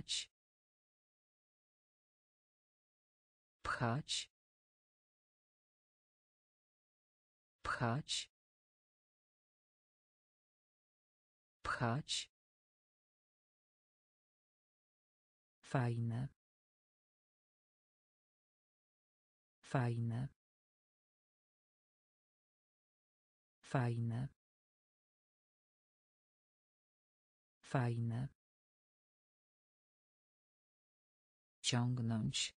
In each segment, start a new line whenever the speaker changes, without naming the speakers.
pchać. Pchać. Pchać. Pchać. Fajne. Fajne. Fajne. Fajne ciągnąć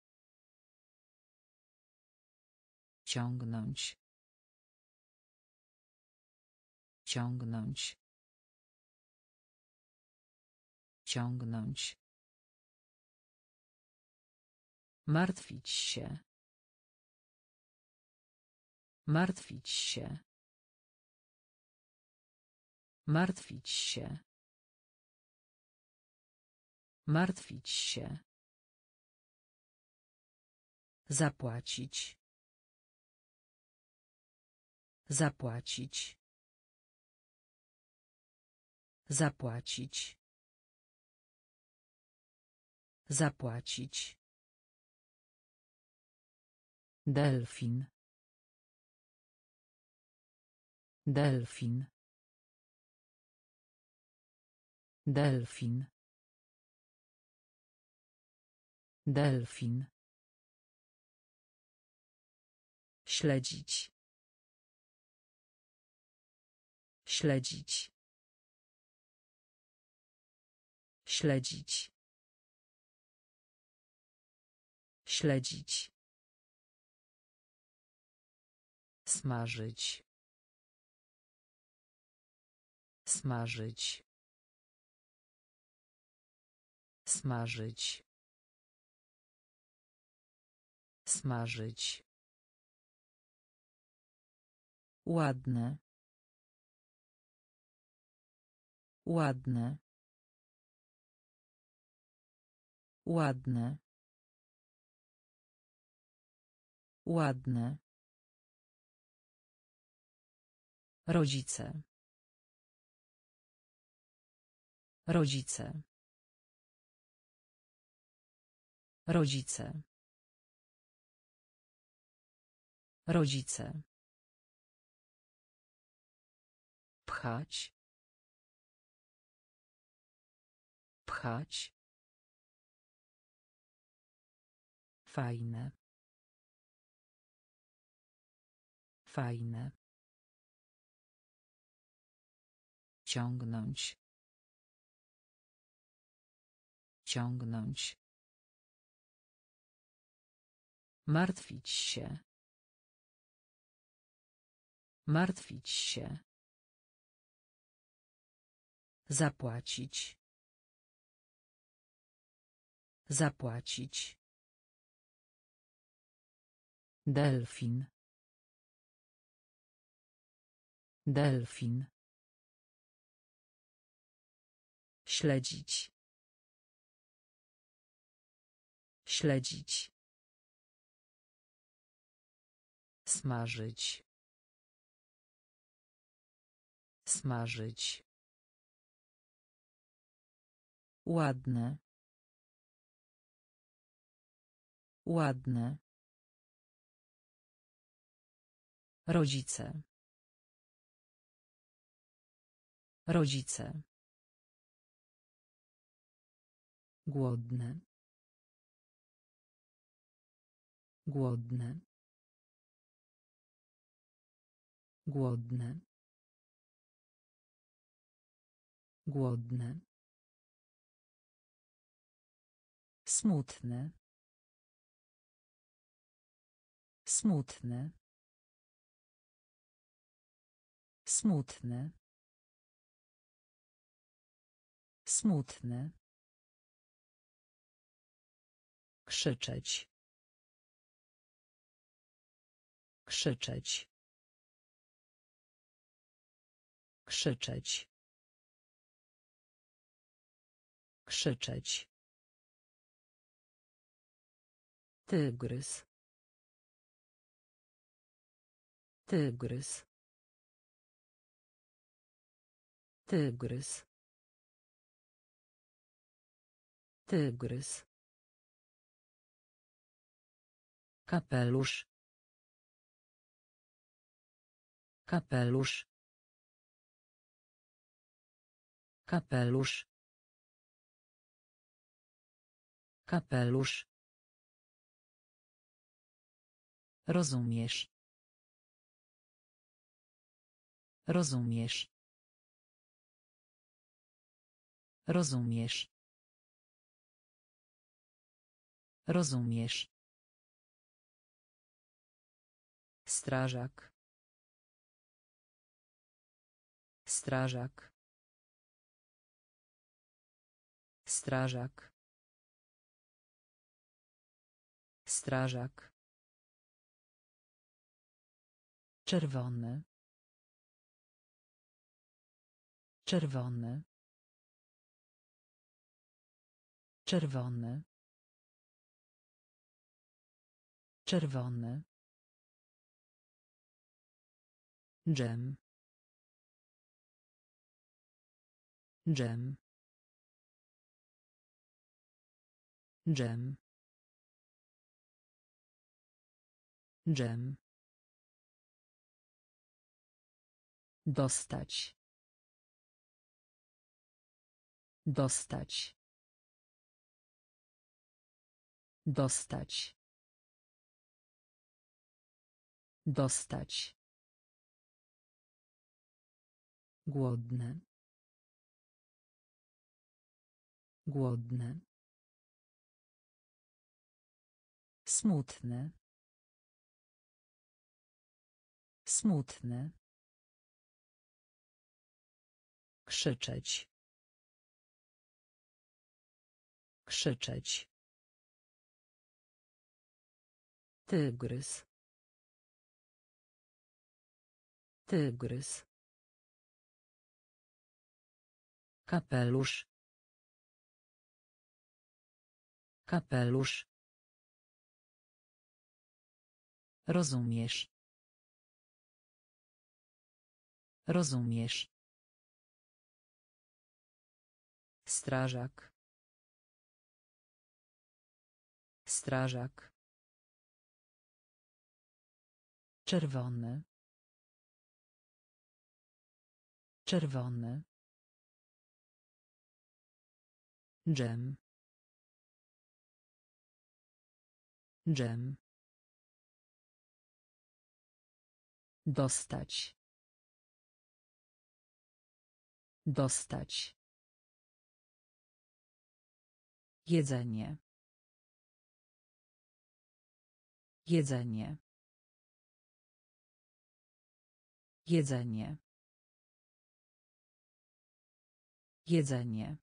ciągnąć ciągnąć ciągnąć martwić się. Martwić się. Martwić się. Martwić się zapłacić. Zapłacić. Zapłacić. Zapłacić. Delfin. Delfin. Delfin. Delfin śledzić. Śledzić. Śledzić. Śledzić. Smażyć. Smażyć. Smażyć. Smażyć ładne. Ładne. Ładne. Ładne. Rodzice. Rodzice. Rodzice. Rodzice pchać. Pchać. Fajne. Fajne. Ciągnąć. Ciągnąć. Martwić się. Martwić się zapłacić. Zapłacić. Delfin. Delfin. Śledzić. Śledzić. Smażyć. Smażyć ładne. Ładne. Rodzice. Rodzice. Głodne. Głodne. Głodne. Głodne smutne smutne smutne smutne krzyczeć. Krzyczeć. Krzyczeć. Krzyczeć tygrys tygrys tygrys Tygrys. Kapelusz. Kapelusz. Kapelusz. Kapelusz. Rozumiesz. Rozumiesz. Rozumiesz. Rozumiesz. Strażak. Strażak. Strażak. Strażak. Czerwony. Czerwony. Czerwony. Czerwony. Dżem. Dżem. Dżem. Dżem. Dostać. Dostać. Dostać. Dostać. Głodne. Głodne. Smutne. Smutne. Krzyczeć. Krzyczeć. Tygrys. Tygrys. Kapelusz. Kapelusz. Rozumiesz. Rozumiesz. Strażak. Strażak. Czerwony. Czerwony. Dżem. Dżem. Dostać. Dostać. Jedzenie. Jedzenie. Jedzenie. Jedzenie.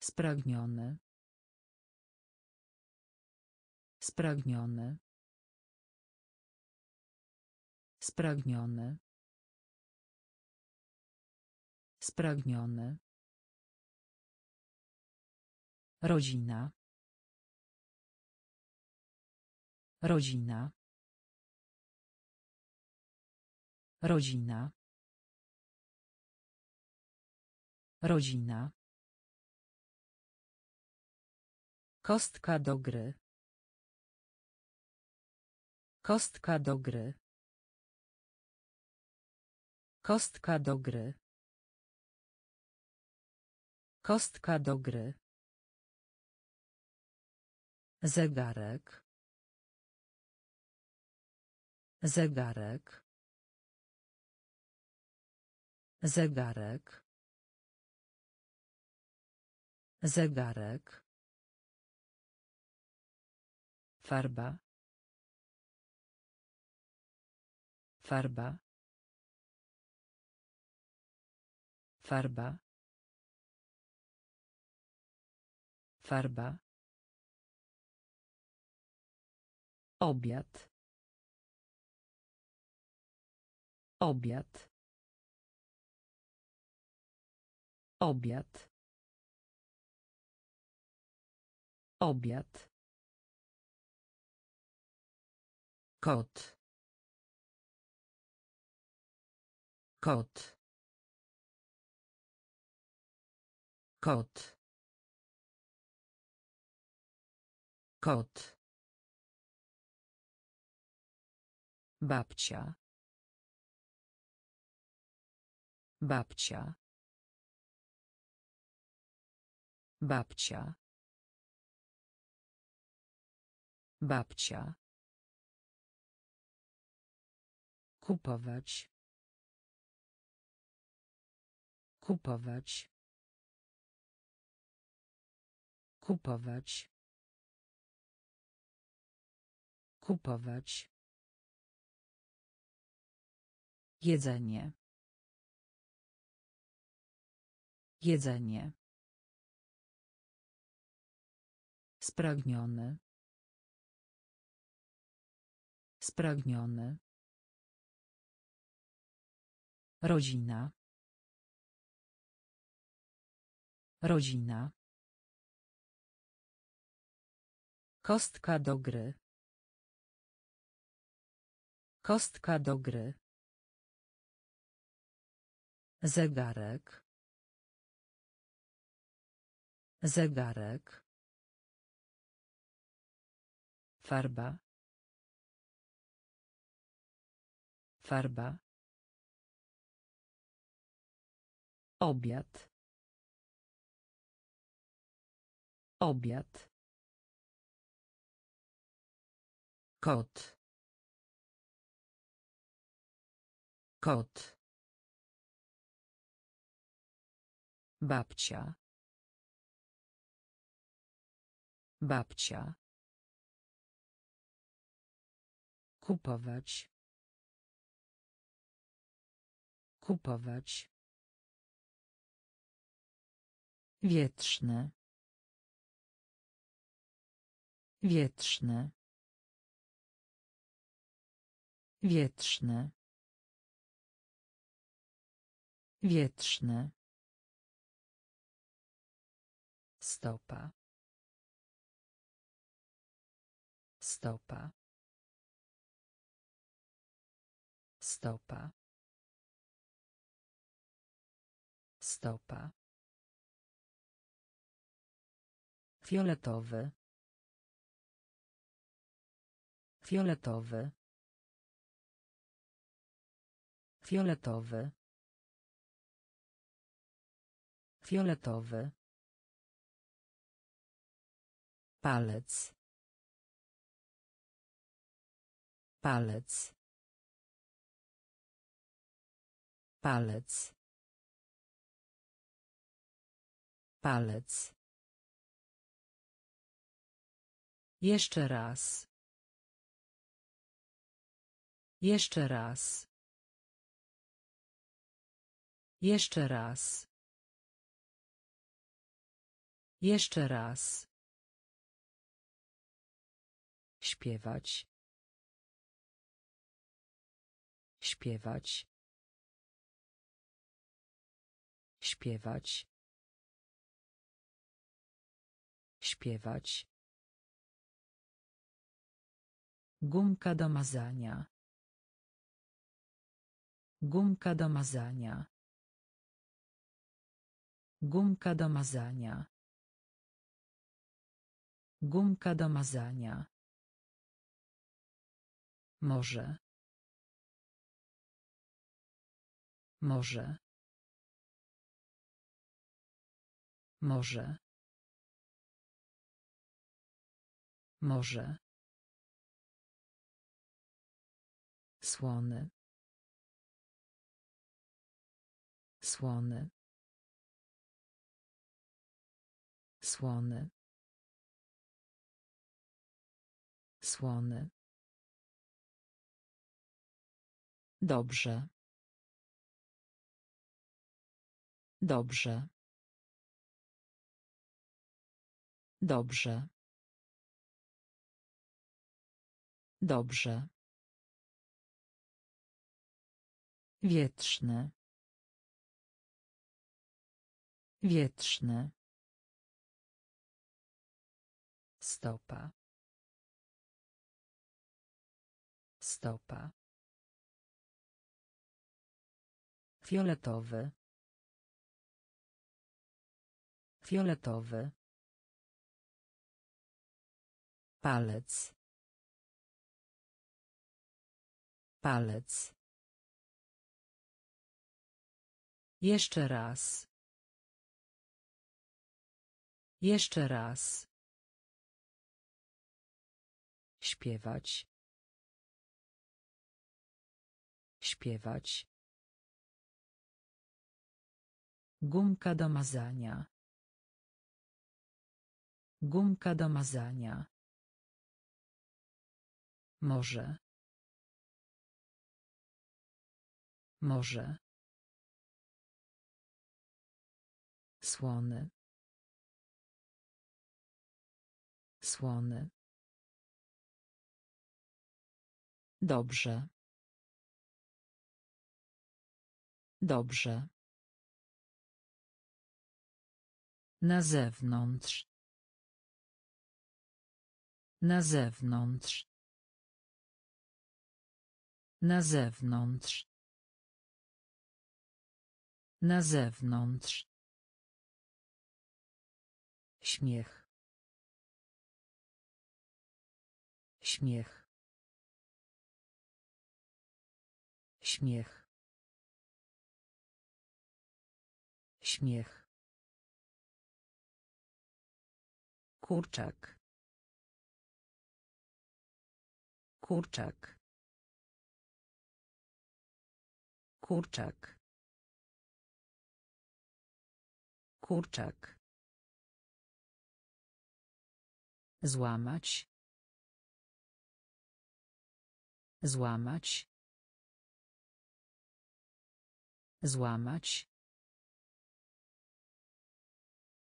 Spragniony. Spragniony. Spragniony. Spragniony. Rodzina. Rodzina. Rodzina. Rodzina. Kostka do gry. Kostka do gry. Kostka do gry. Kostka do gry. Zegarek. Zegarek. Zegarek. Zegarek. Farba. Farba. Farba. Farba. Obiad. Obiad. Obiad. Obiad. Kot. Kot. Kot. Kot. Babcia. Babcia. Babcia. Babcia. Kupować. Kupować. Kupować. Kupować. Jedzenie. Jedzenie. Spragniony. Spragniony. Rodzina. Rodzina. Kostka do gry. Kostka do gry. Zegarek. Zegarek. Farba. Farba. Obiad. Obiad. Kot. Kot. Babcia. Babcia. Kupować. Kupować. Wietrzny. Wietrzny. Wietrzny. Wietrzny. Stopa. Stopa. Stopa. Stopa. Fioletowy. Fioletowy. Fioletowy. Fioletowy. Palec. Palec. Palec. Palec. Jeszcze raz. Jeszcze raz. Jeszcze raz. Jeszcze raz. Śpiewać. Śpiewać. Śpiewać. Śpiewać. Gumka do mazania. Gumka do mazania. Gumka do mazania. Gumka do mazania. Może. Może. Może. Może. Słony. Słony. Słony. Słony. Dobrze. Dobrze. Dobrze. Dobrze. Wietrzny. Wietrzny. Stopa. Stopa. Fioletowy. Fioletowy. Palec. Palec. Jeszcze raz. Jeszcze raz. Śpiewać. Śpiewać. Gumka do mazania. Gumka do mazania. Może. Może. Słony. Słony. Dobrze. Dobrze. Na zewnątrz. Na zewnątrz. Na zewnątrz. Na zewnątrz. Śmiech. Śmiech. Śmiech. Śmiech. Kurczak. Kurczak. Kurczak. Kurczak. Złamać. Złamać. Złamać.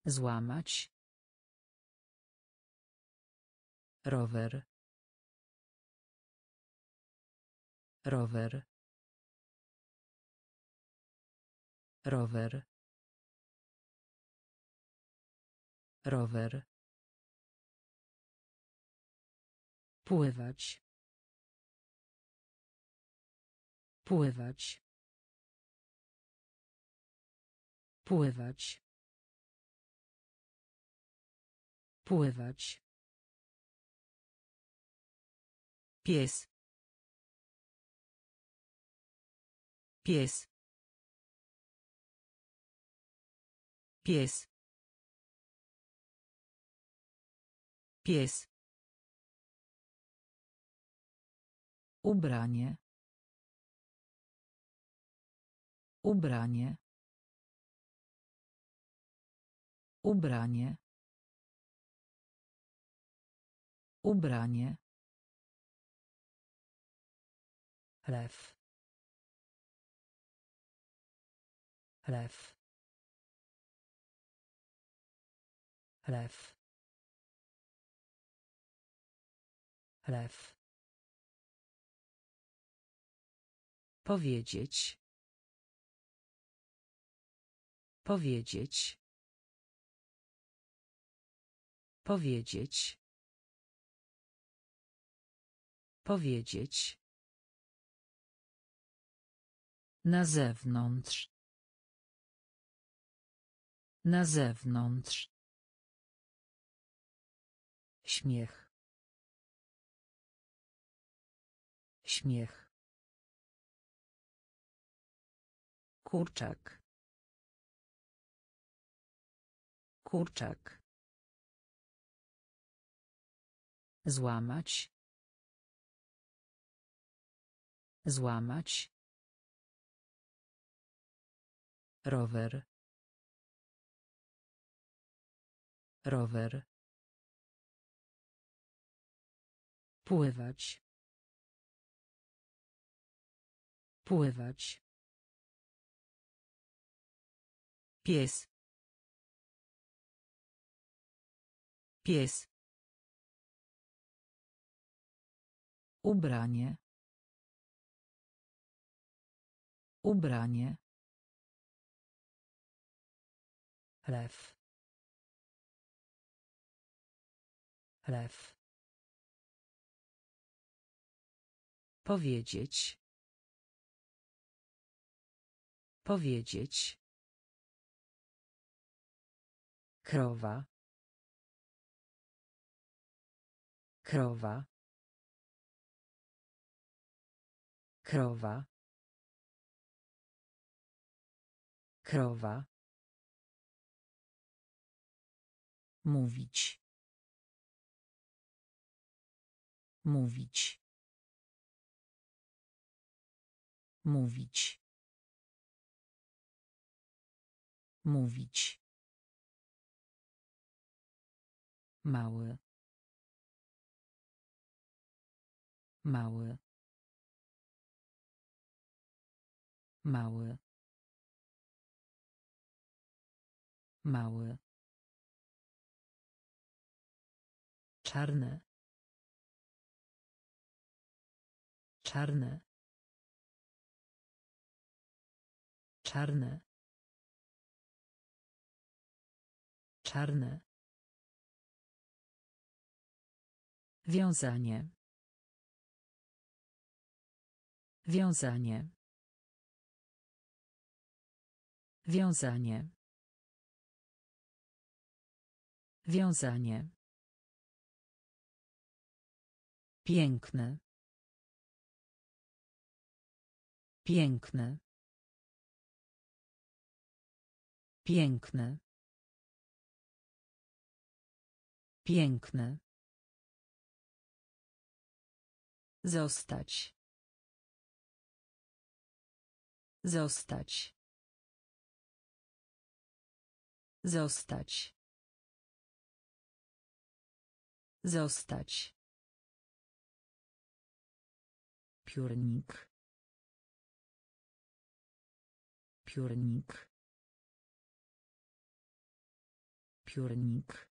Złamać. Rower. Rower. Rower. Rower. Pływać. Pływać. Pływać. Pływać. Pies. Pies. Pies. Pies. Ubranie. Ubranie. Ubranie. Ubranie. Lew. Lew. Lew. Lew. Powiedzieć. Powiedzieć. Powiedzieć. Powiedzieć. Na zewnątrz. Na zewnątrz. Śmiech. Śmiech. Kurczak. Kurczak. Złamać. Złamać. Rower. Rower. Pływać. Pływać. Pies. Pies. Ubranie. Ubranie. Lew. Lew. Powiedzieć. Powiedzieć. Krowa. Krowa. Krowa. Krowa. Mówić. Mówić. Mówić. Mówić. Mały. Mały. Mały. Mały. Czarne. Czarne. Czarne. Czarne. Wiązanie. Wiązanie. Wiązanie. Wiązanie. Piękny. Piękny. Piękny. Piękny. Zostać. Zostać. Zostać. Zostać. Piórnik. Piórnik. Piórnik.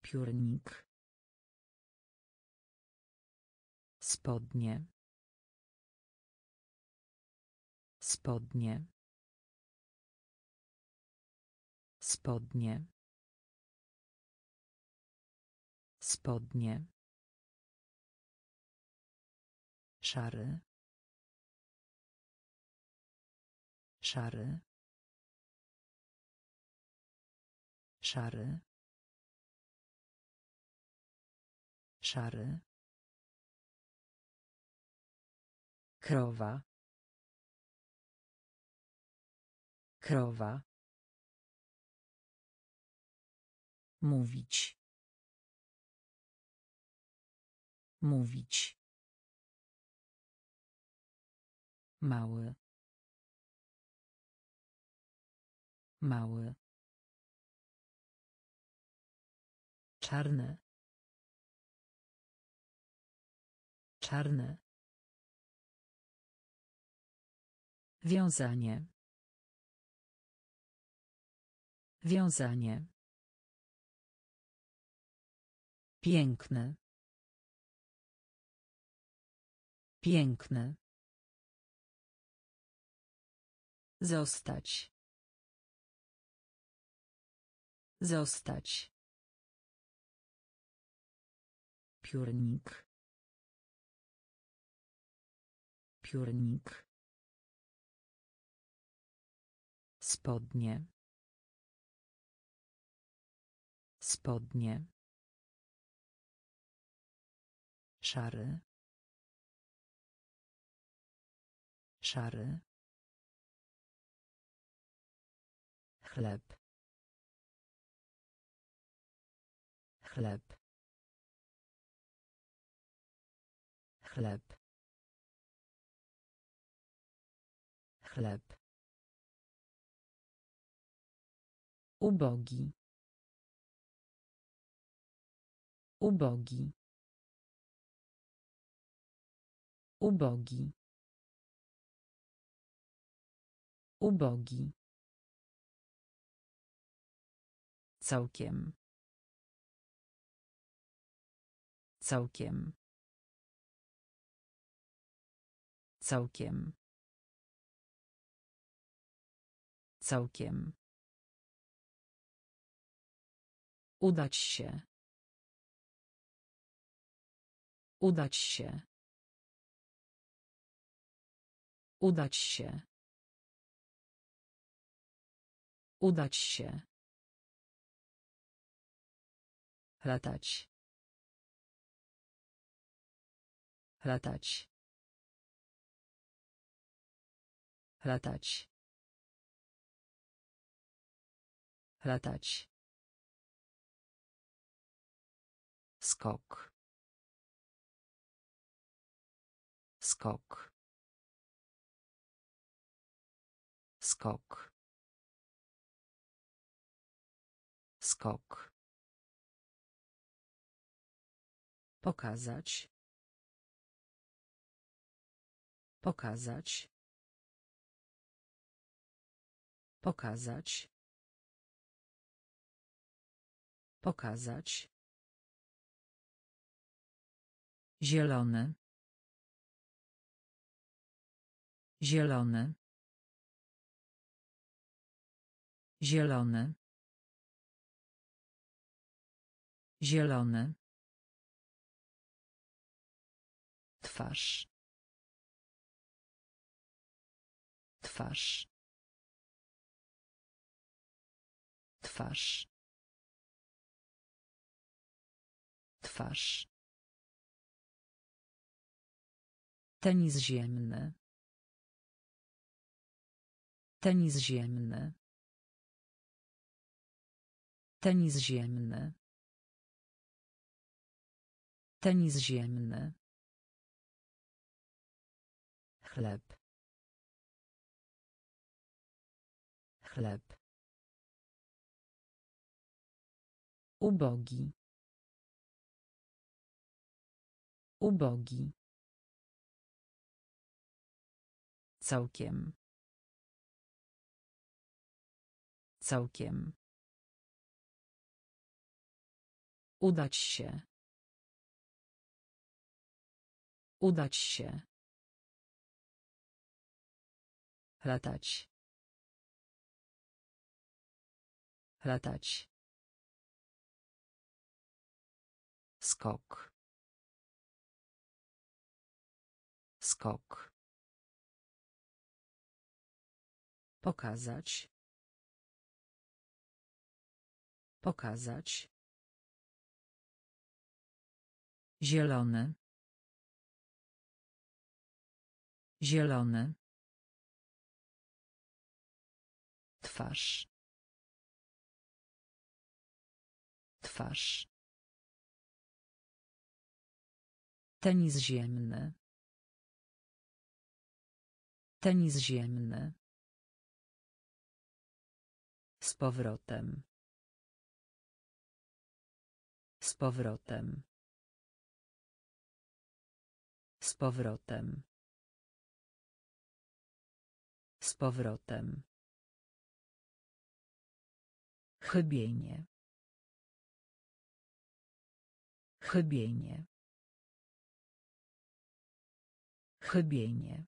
Piórnik. Spodnie. Spodnie. Spodnie. Spodnie. Szary. Szary. Szary. Szary. Krowa. Krowa. Mówić. Mówić. Mały. Mały. Czarne. Czarne. Wiązanie. Wiązanie. Piękny. Piękny. Zostać. Zostać. Piórnik. Piórnik. Spodnie. Spodnie. Szary. Szary. Chleb. Chleb. Chleb. Chleb. Ubogi. Ubogi. Ubogi. Ubogi. Całkiem. Całkiem. Całkiem. Całkiem. Udać się. Udać się. Udać się. Udać się. Latać. Latać. Latać. Latać. Skok. Skok. Skok. Skok. Pokazać. Pokazać. Pokazać. Pokazać. Zielony. Zielony. Zielony. Zielony. Twarz. Twarz. Twarz. Twarz. Tenis ziemny. Tenis ziemny. Tenis ziemny. Tenis ziemny. Chleb. Chleb. Ubogi. Ubogi. Całkiem. Całkiem. Udać się. Udać się. Latać. Latać. Skok. Skok. Pokazać. Pokazać. Zielony. Zielony. Twarz. Twarz. Tenis ziemny. Tenis ziemny. Z powrotem. Z powrotem. Z powrotem. Z powrotem. Chybienie. Chybienie. Chybienie.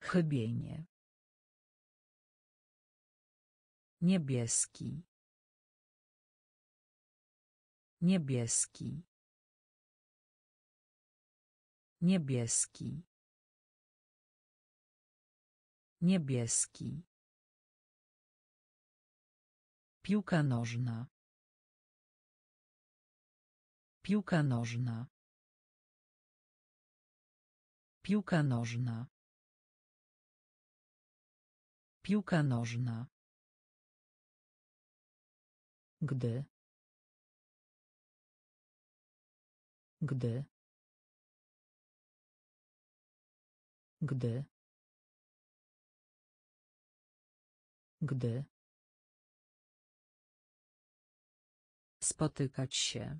Chybienie. Niebieski. Niebieski. Niebieski. Niebieski. Piłka nożna. Piłka nożna. Piłka nożna. Piłka nożna. Gdy. Gdy. Gdy. Gdy. Spotykać się.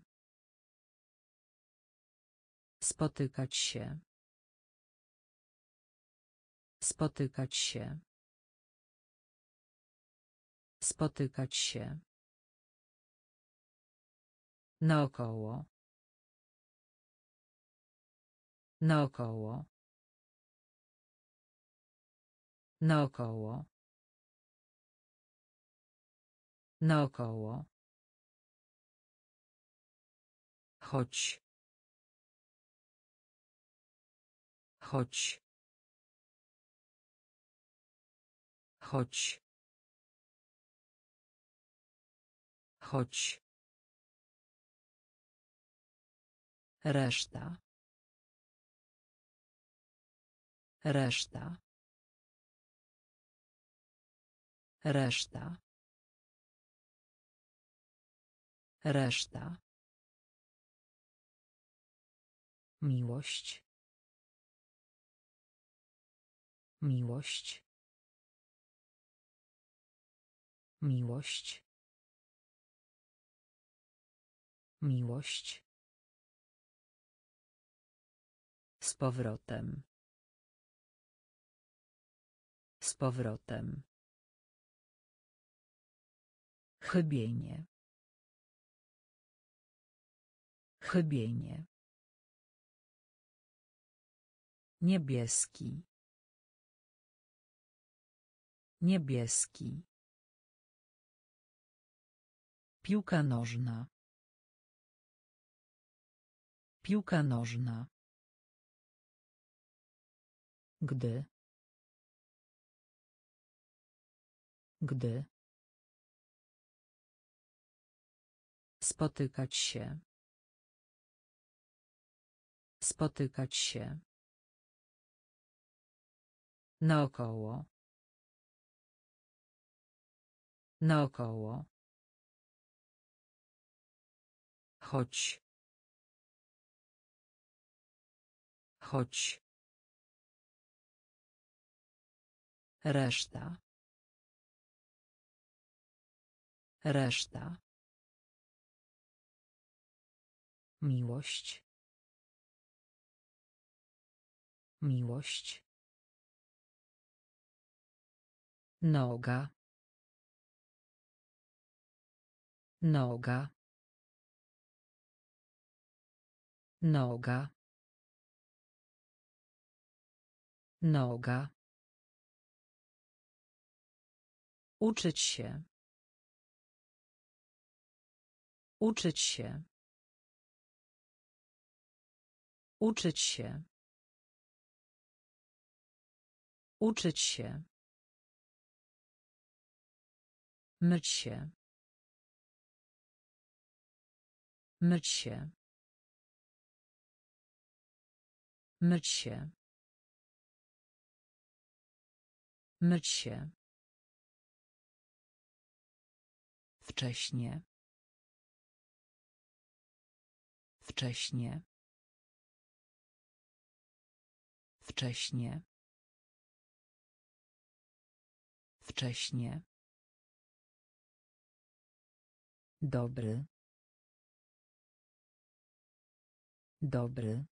Spotykać się. Spotykać się. Spotykać się. Naokoło. Naokoło. Naokoło. Naokoło. Chodź. Chodź. Chodź. Chodź. Reszta. Reszta. Reszta. Reszta. Miłość. Miłość. Miłość. Miłość. Z powrotem. Z powrotem. Chybienie. Chybienie. Niebieski. Niebieski. Piłka nożna. Piłka nożna. Gdy. Gdy. Spotykać się. Spotykać się. Naokoło. Naokoło. Chodź. Chodź. Reszta. Reszta. Miłość. Miłość. Noga. Noga. Noga. Noga. Uczyć się. Uczyć się. Uczyć się. Uczyć się. Myć się. Myć się. Myć się. Myć się. Wcześnie. Wcześnie. Wcześnie. Wcześnie. Dobry. Dobry.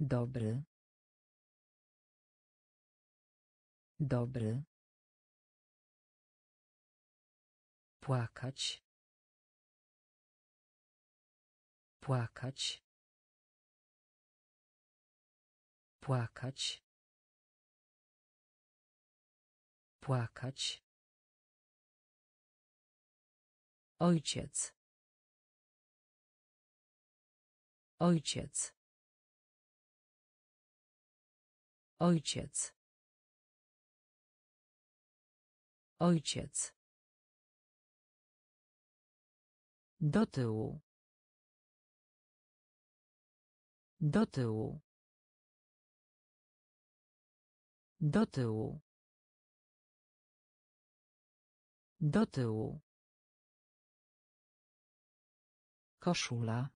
Dobry. Dobry. Płakać. Płakać. Płakać. Płakać. Ojciec. Ojciec. Ojciec. Ojciec. Do tyłu. Do tyłu. Do tyłu. Do tyłu. Koszula.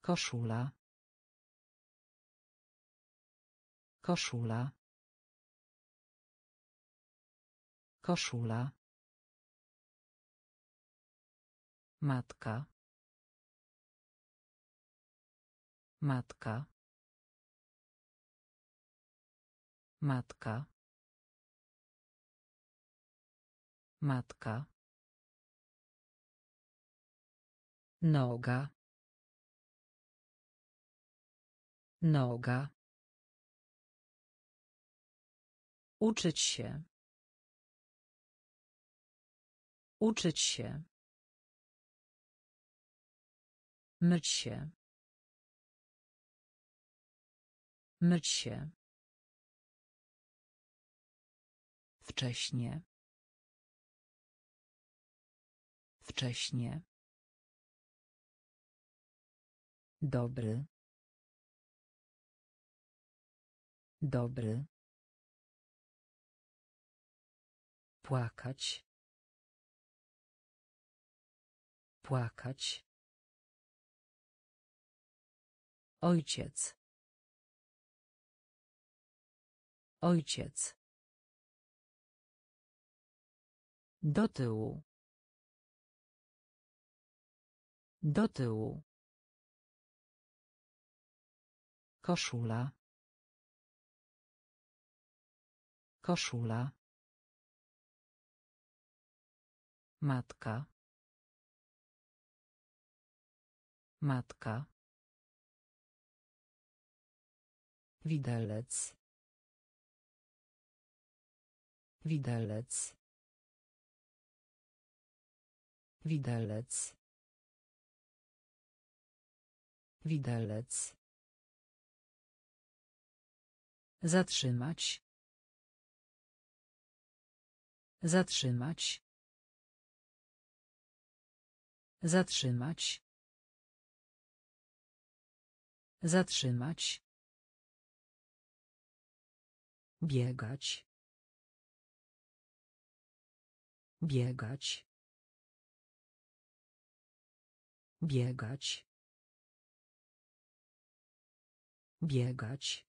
Koszula. Koszula. Koszula. Matka. Matka. Matka. Matka. Noga. Noga. Uczyć się. Uczyć się. Myć się. Myć się. Wcześnie. Wcześnie. Dobry. Dobry. Płakać. Płakać. Ojciec. Ojciec. Do tyłu. Do tyłu. Koszula. Koszula. Matka. Matka. Widelec. Widelec. Widelec. Widelec. Zatrzymać. Zatrzymać. Zatrzymać. Zatrzymać. Biegać. Biegać. Biegać. Biegać.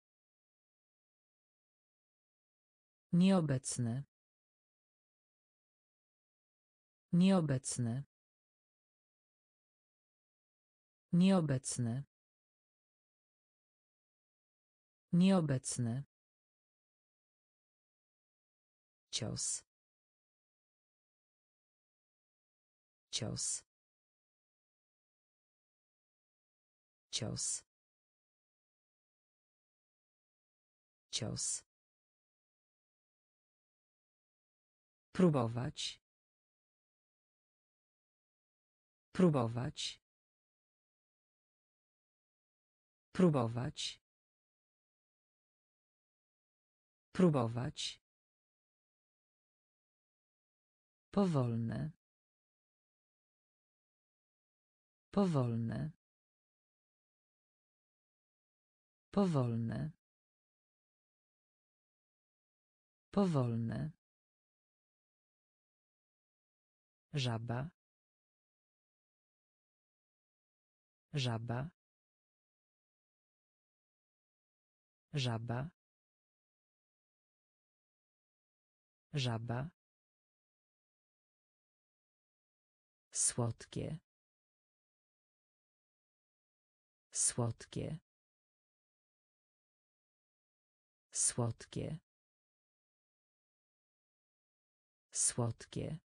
Nieobecny. Nieobecny. Nieobecny. Nieobecny. Cios. Cios. Cios. Cios. Próbować. Próbować. Próbować. Próbować. Powolne. Powolne. Powolne. Powolne. Żaba. Żaba. Żaba. Żaba. Słodkie. Słodkie. Słodkie. Słodkie.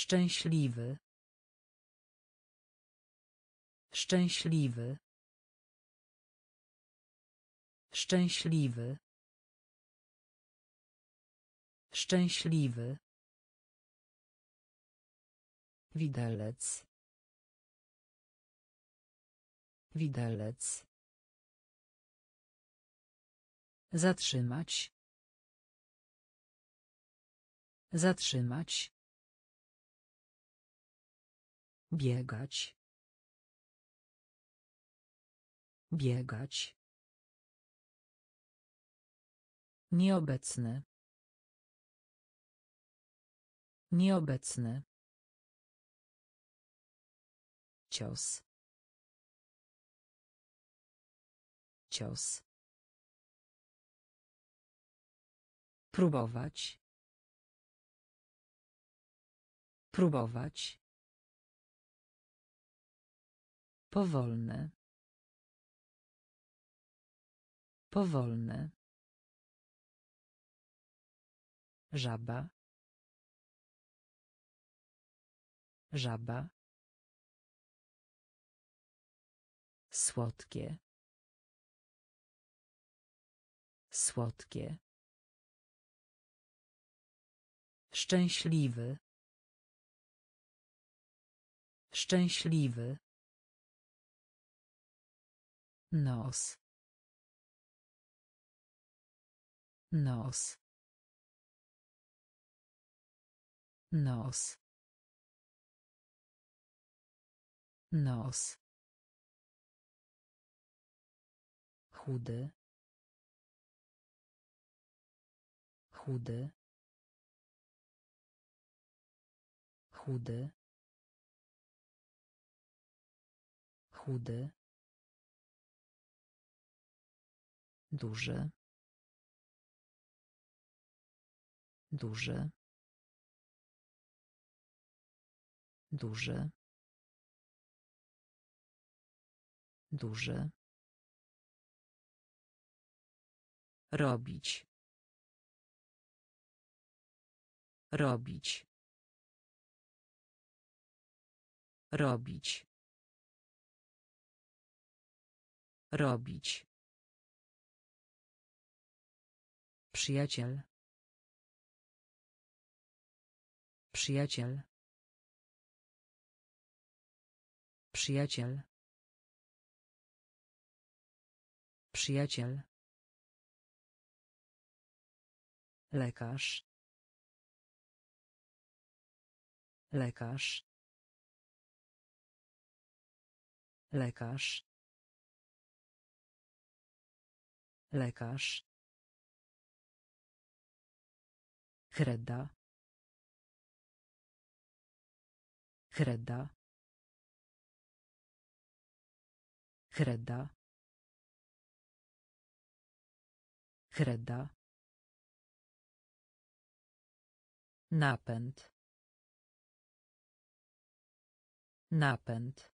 Szczęśliwy. Szczęśliwy. Szczęśliwy. Szczęśliwy. Widelec. Widelec. Zatrzymać. Zatrzymać. Biegać. Biegać. Nieobecny. Nieobecny. Cios. Cios. Próbować. Próbować. Powolne. Powolne. Żaba. Żaba. Słodkie. Słodkie. Szczęśliwy. Szczęśliwy. Nos. Nos. Nos. Nos. Chudy. Chudy. Chudy. Chudy duży. Duży. Duży. Duży. Robić. Robić. Robić. Robić przyjaciel. Przyjaciel. Przyjaciel. Przyjaciel. Lekarz. Lekarz. Lekarz. Lekarz kreda. Kreda. Kreda. Kreda. Napęd. Napęd.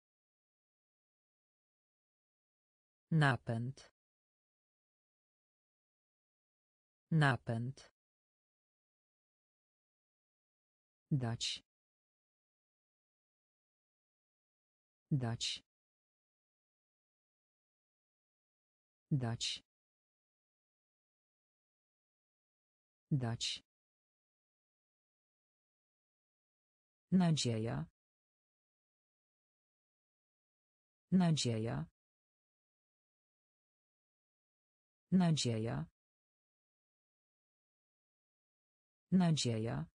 Napęd. Napęd dać. Dać. Dać. Dać. Nadzieja. Nadzieja. Nadzieja. Nadzieja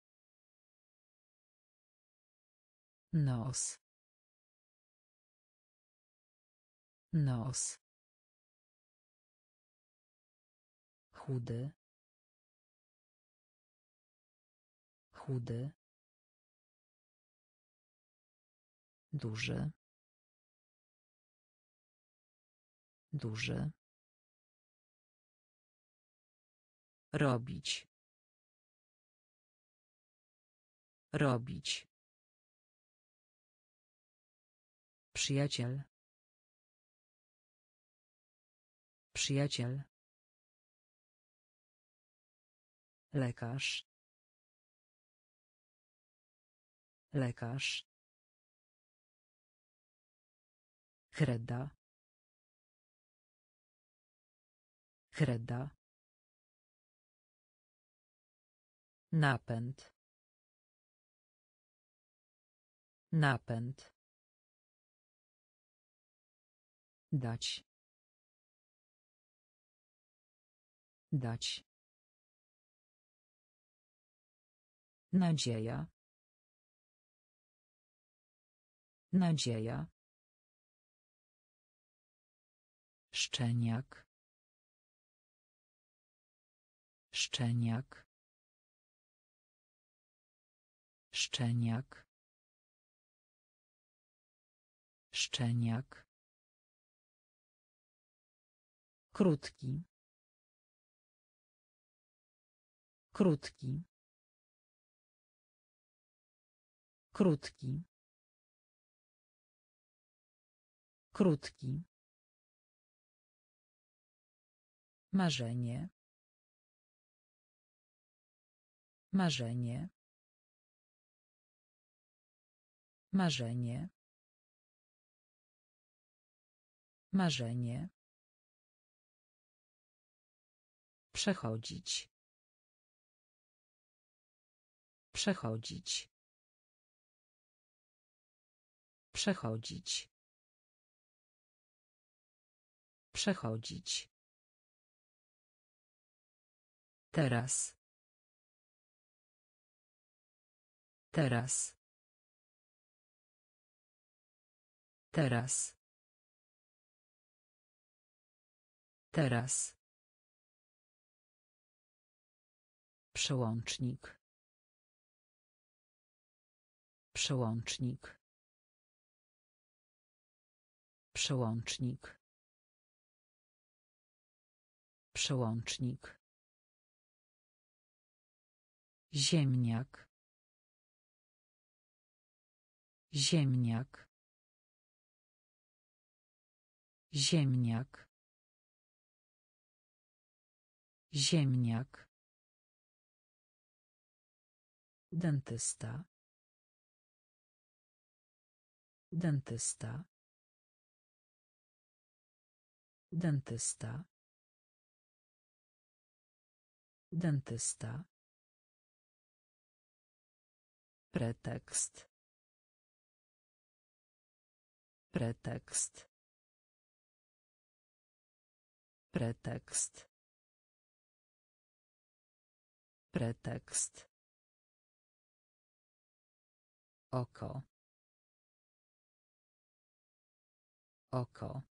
nos. Nos. Chudy. Chudy. Duży. Duży. Robić. Robić przyjaciel. Przyjaciel. Lekarz. Lekarz. Kreda kreda napęd. Napęd dać. Dać. Nadzieja. Nadzieja. Szczeniak. Szczeniak. Szczeniak. Szczeniak krótki. Krótki. Krótki. Krótki. Marzenie. Marzenie. Marzenie. Marzenie Przechodzić. Przechodzić. Przechodzić. Przechodzić. Teraz. Teraz. Teraz. Teraz. Przełącznik. Przełącznik. Przełącznik. Przełącznik. Ziemniak. Ziemniak. Ziemniak. Ziemniak. Dentysta. Dentysta. Dentysta. Dentysta. Pretekst. Pretekst. Pretekst. Pretekst. Oko. Oko.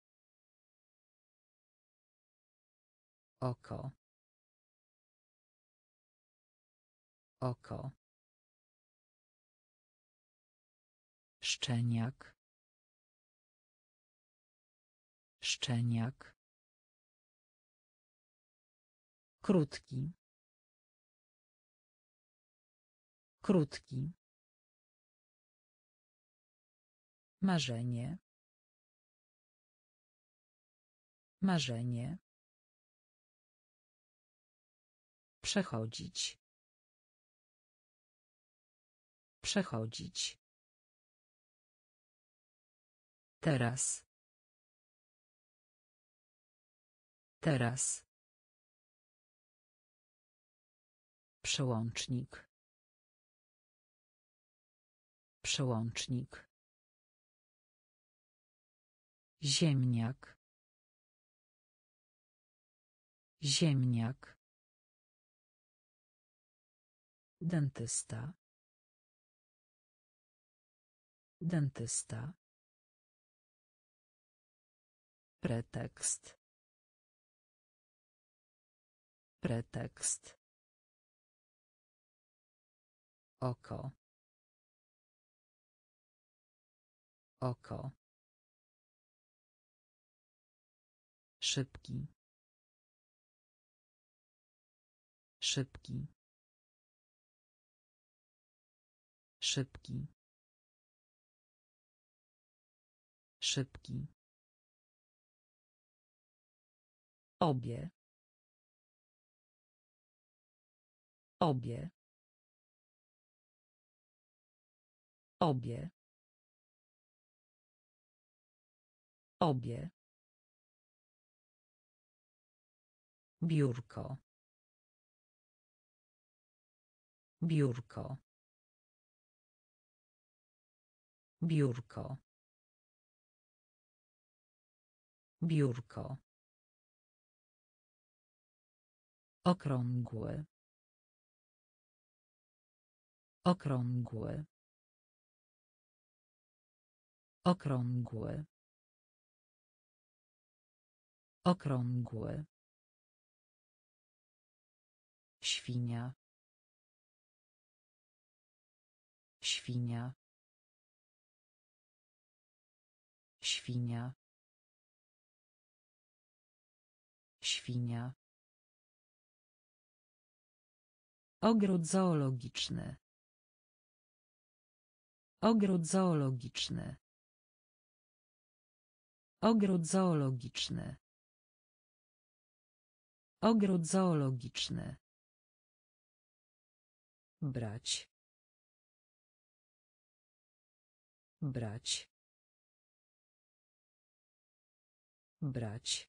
Oko. Oko. Szczeniak. Szczeniak. Krótki. Krótki. Marzenie. Marzenie. Przechodzić. Przechodzić. Teraz. Teraz. Przełącznik. Przełącznik. Ziemniak. Ziemniak. Dentysta. Dentysta. Pretekst. Pretekst. Oko. Oko. Szybki. Szybki. Szybki. Szybki. Obie. Obie. Obie. Obie. Biurko. Biurko. Biurko. Biurko. Okrągły. Okrągły. Okrągły. Okrągły. Świnia. Świnia. Świnia. Świnia. Ogród zoologiczny. Ogród zoologiczny. Ogród zoologiczny. Ogród zoologiczny. Brać. Brać. Brać.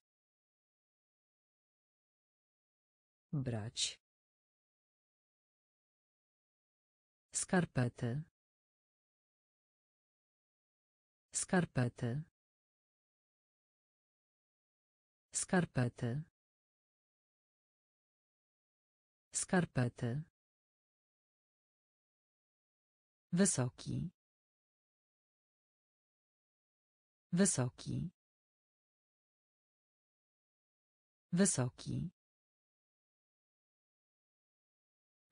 Brać. Skarpety. Skarpety. Skarpety. Skarpety. Wysoki. Wysoki. Wysoki.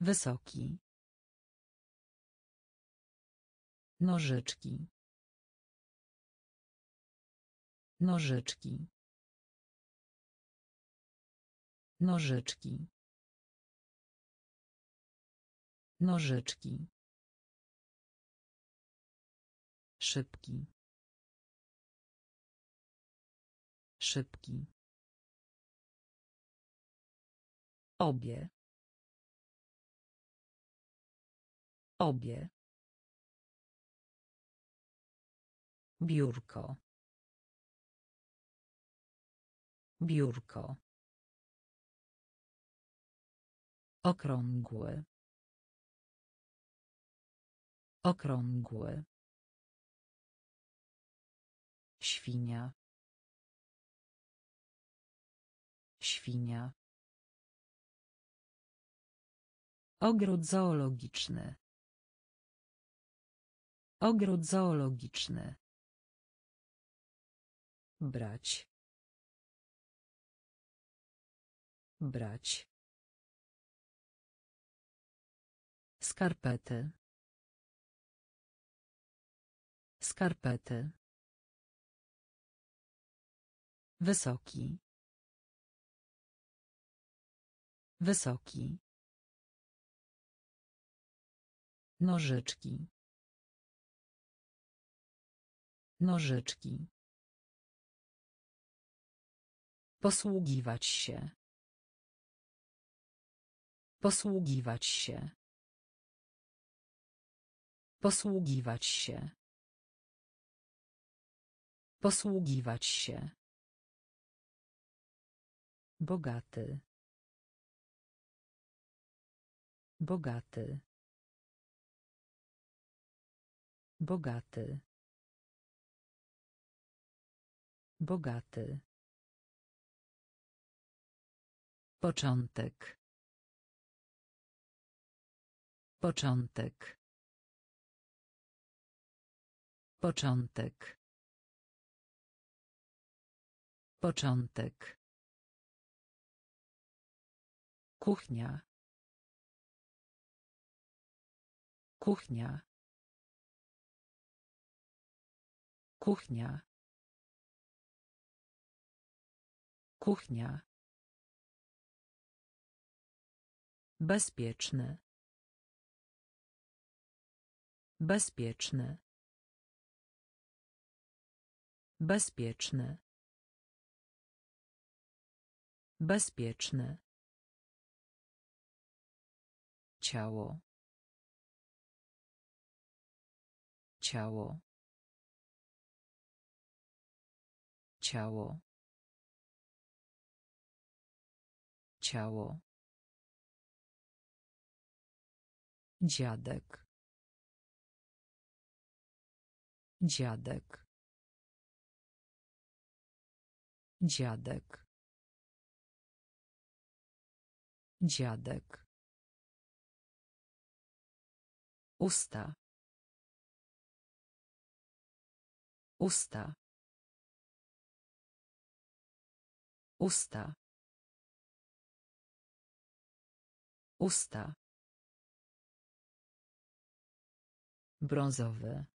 Wysoki. Nożyczki. Nożyczki. Nożyczki. Nożyczki. Szybki. Szybki. Obie. Obie. Biurko. Biurko. Okrągły. Okrągły. Świnia. Świnia. Ogród zoologiczny. Ogród zoologiczny. Brać. Brać. Skarpety. Skarpety. Wysoki. Wysoki. Nożyczki. Nożyczki. Posługiwać się. Posługiwać się. Posługiwać się. Posługiwać się. Bogaty. Bogaty. Bogaty. Bogaty. Początek. Początek. Początek. Początek. Kuchnia. Kuchnia. Kuchnia. Kuchnia. Bezpieczny. Bezpieczny. Bezpieczny. Bezpieczny. Ciało. Ciało. Ciało. Ciało. Dziadek. Dziadek. Dziadek. Dziadek. Usta. Usta. Usta. Usta. Brązowy.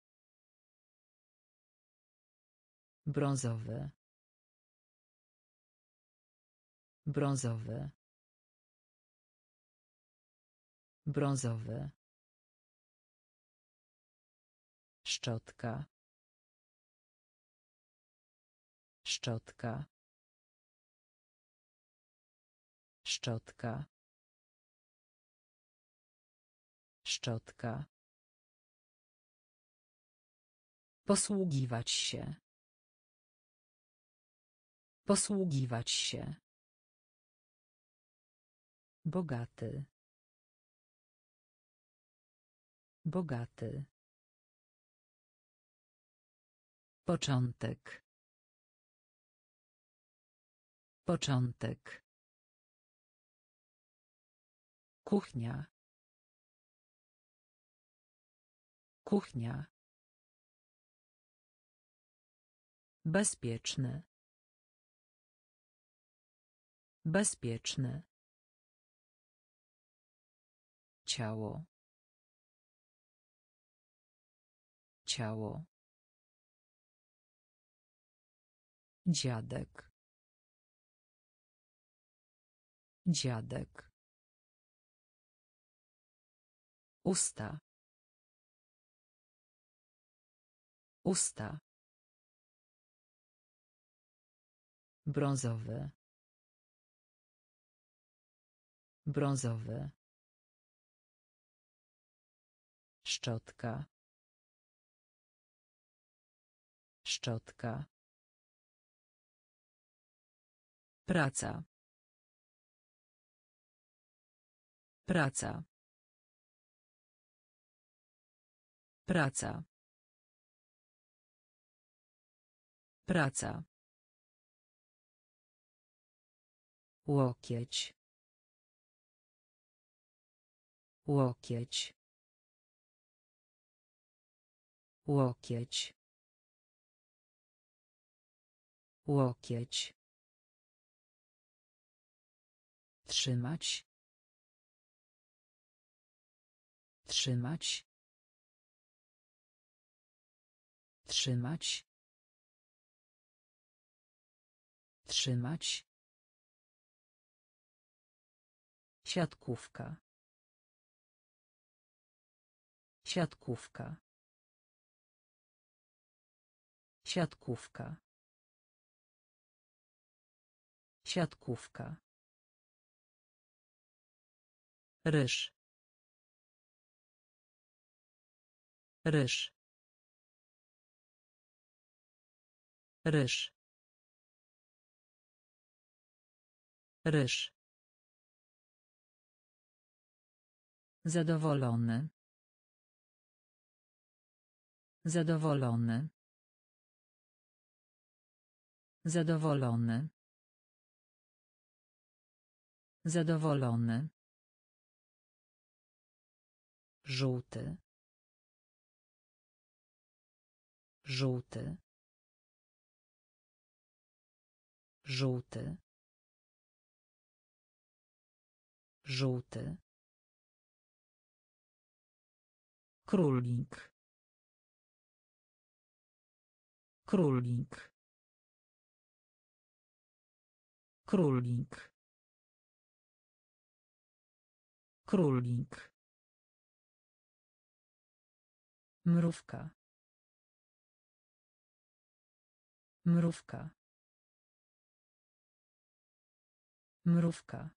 Brązowy. Brązowy. Brązowy. Szczotka. Szczotka. Szczotka. Szczotka. Posługiwać się. Posługiwać się. Bogaty. Bogaty. Początek. Początek. Kuchnia. Kuchnia. Bezpieczny. Bezpieczny. Ciało. Ciało. Dziadek. Dziadek. Usta. Usta. Brązowy. Brązowy. Szczotka. Szczotka. Praca. Praca. Praca. Praca. Łokieć. Łokieć. Łokieć. Łokieć. Trzymać. Trzymać. Trzymać. Trzymać. Siatkówka. Siatkówka. Siatkówka. Siatkówka. Ryż. Ryż. Ryż. Ryż. Zadowolony. Zadowolony. Zadowolony. Zadowolony. Żółty. Żółty. Żółty. Żółty. Królik. Królik. Królik. Królik. Mrówka. Mrówka. Mrówka.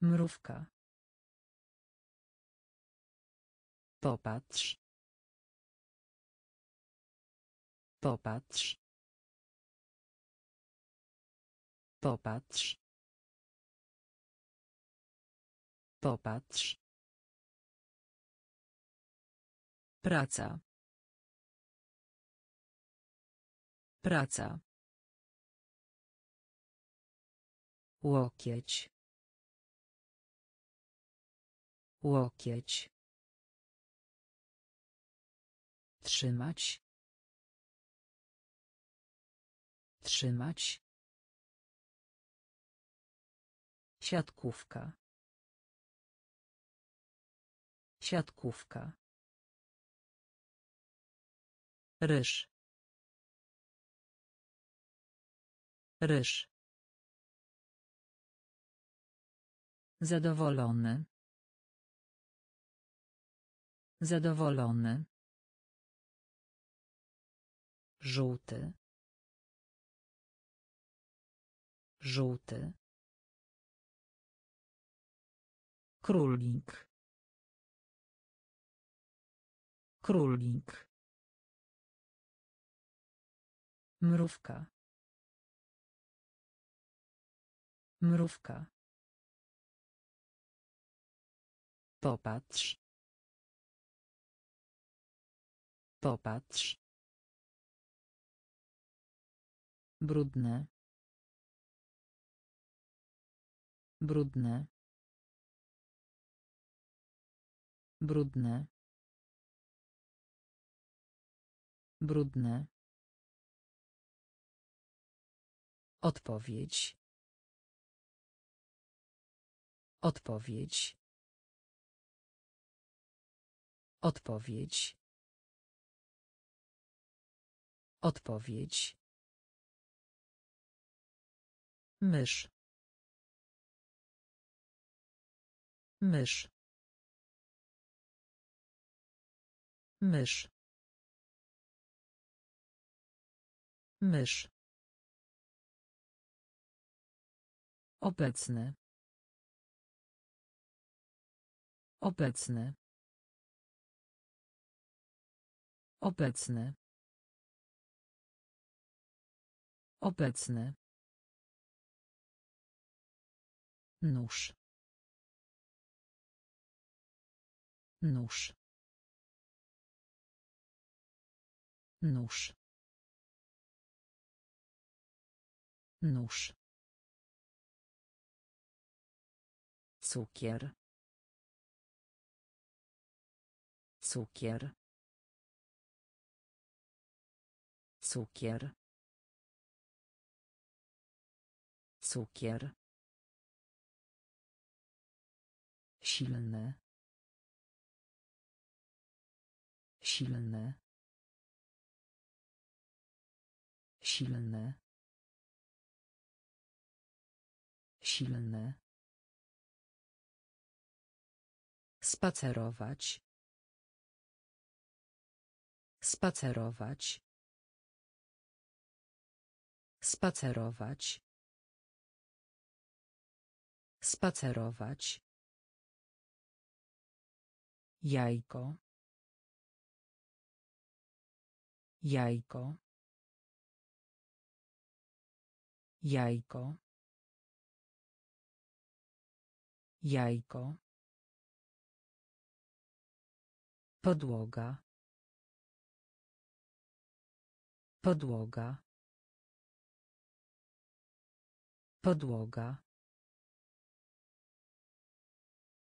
Mrówka. Popatrz. Popatrz. Popatrz. Popatrz. Praca. Praca. Łokieć. Łokieć. Trzymać. Trzymać. Siatkówka. Siatkówka. Ryż. Ryż. Zadowolony. Zadowolony. Żółty. Żółty. Królik. Królik. Mrówka. Mrówka. Popatrz. Popatrz. Brudne. Brudne. Brudne. Brudne. Odpowiedź. Odpowiedź. Odpowiedź. Odpowiedź. Mysz. Mysz. Mysz. Mysz. Obecny. Obecny. Obecny. Obecny. Nóż. Nóż. Nóż. Nóż. Cukier. Cukier. Cukier. Cukier. Silny. Silny. Silny. Silny. Spacerować. Spacerować. Spacerować. Spacerować. Jajko. Jajko. Jajko. Jajko. Podłoga. Podłoga. Podłoga.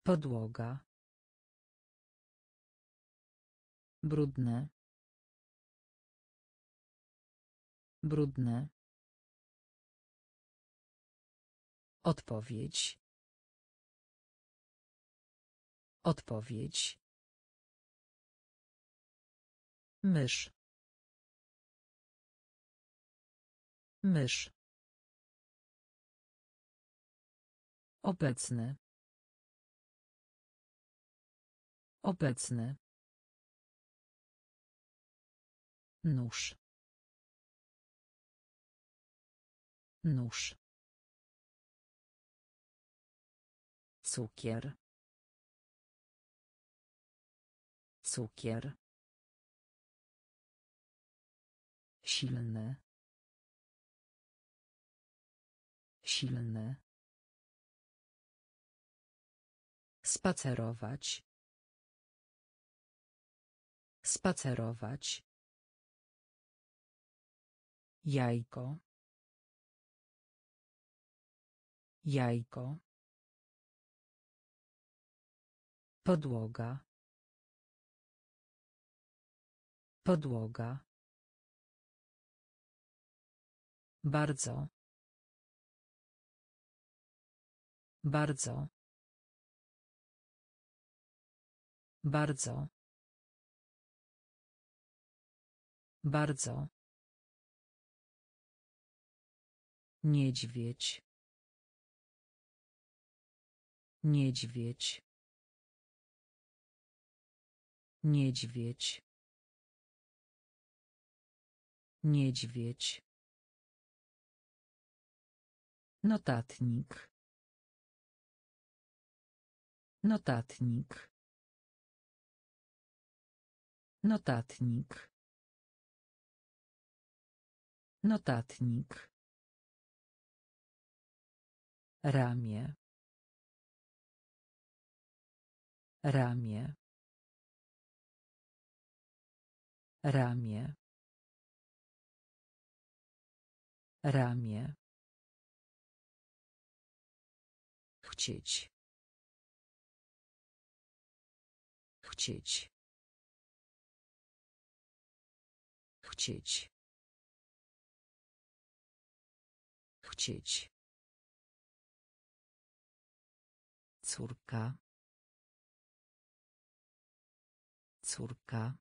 Podłoga. Brudne. Brudne. Odpowiedź. Odpowiedź. Mysz. Mysz. Obecny. Obecny. Nóż. Nóż. Cukier. Cukier. Silny. Silny. Spacerować. Spacerować. Jajko. Jajko. Podłoga. Podłoga. Bardzo. Bardzo. Bardzo. Bardzo. Niedźwiedź. Niedźwiedź. Niedźwiedź. Niedźwiedź. Notatnik. Notatnik. Notatnik. Notatnik. Ramię. Ramię. Ramię. Ramię. Chcieć. Chcieć. Chcieć. Chcieć. Córka. Córka.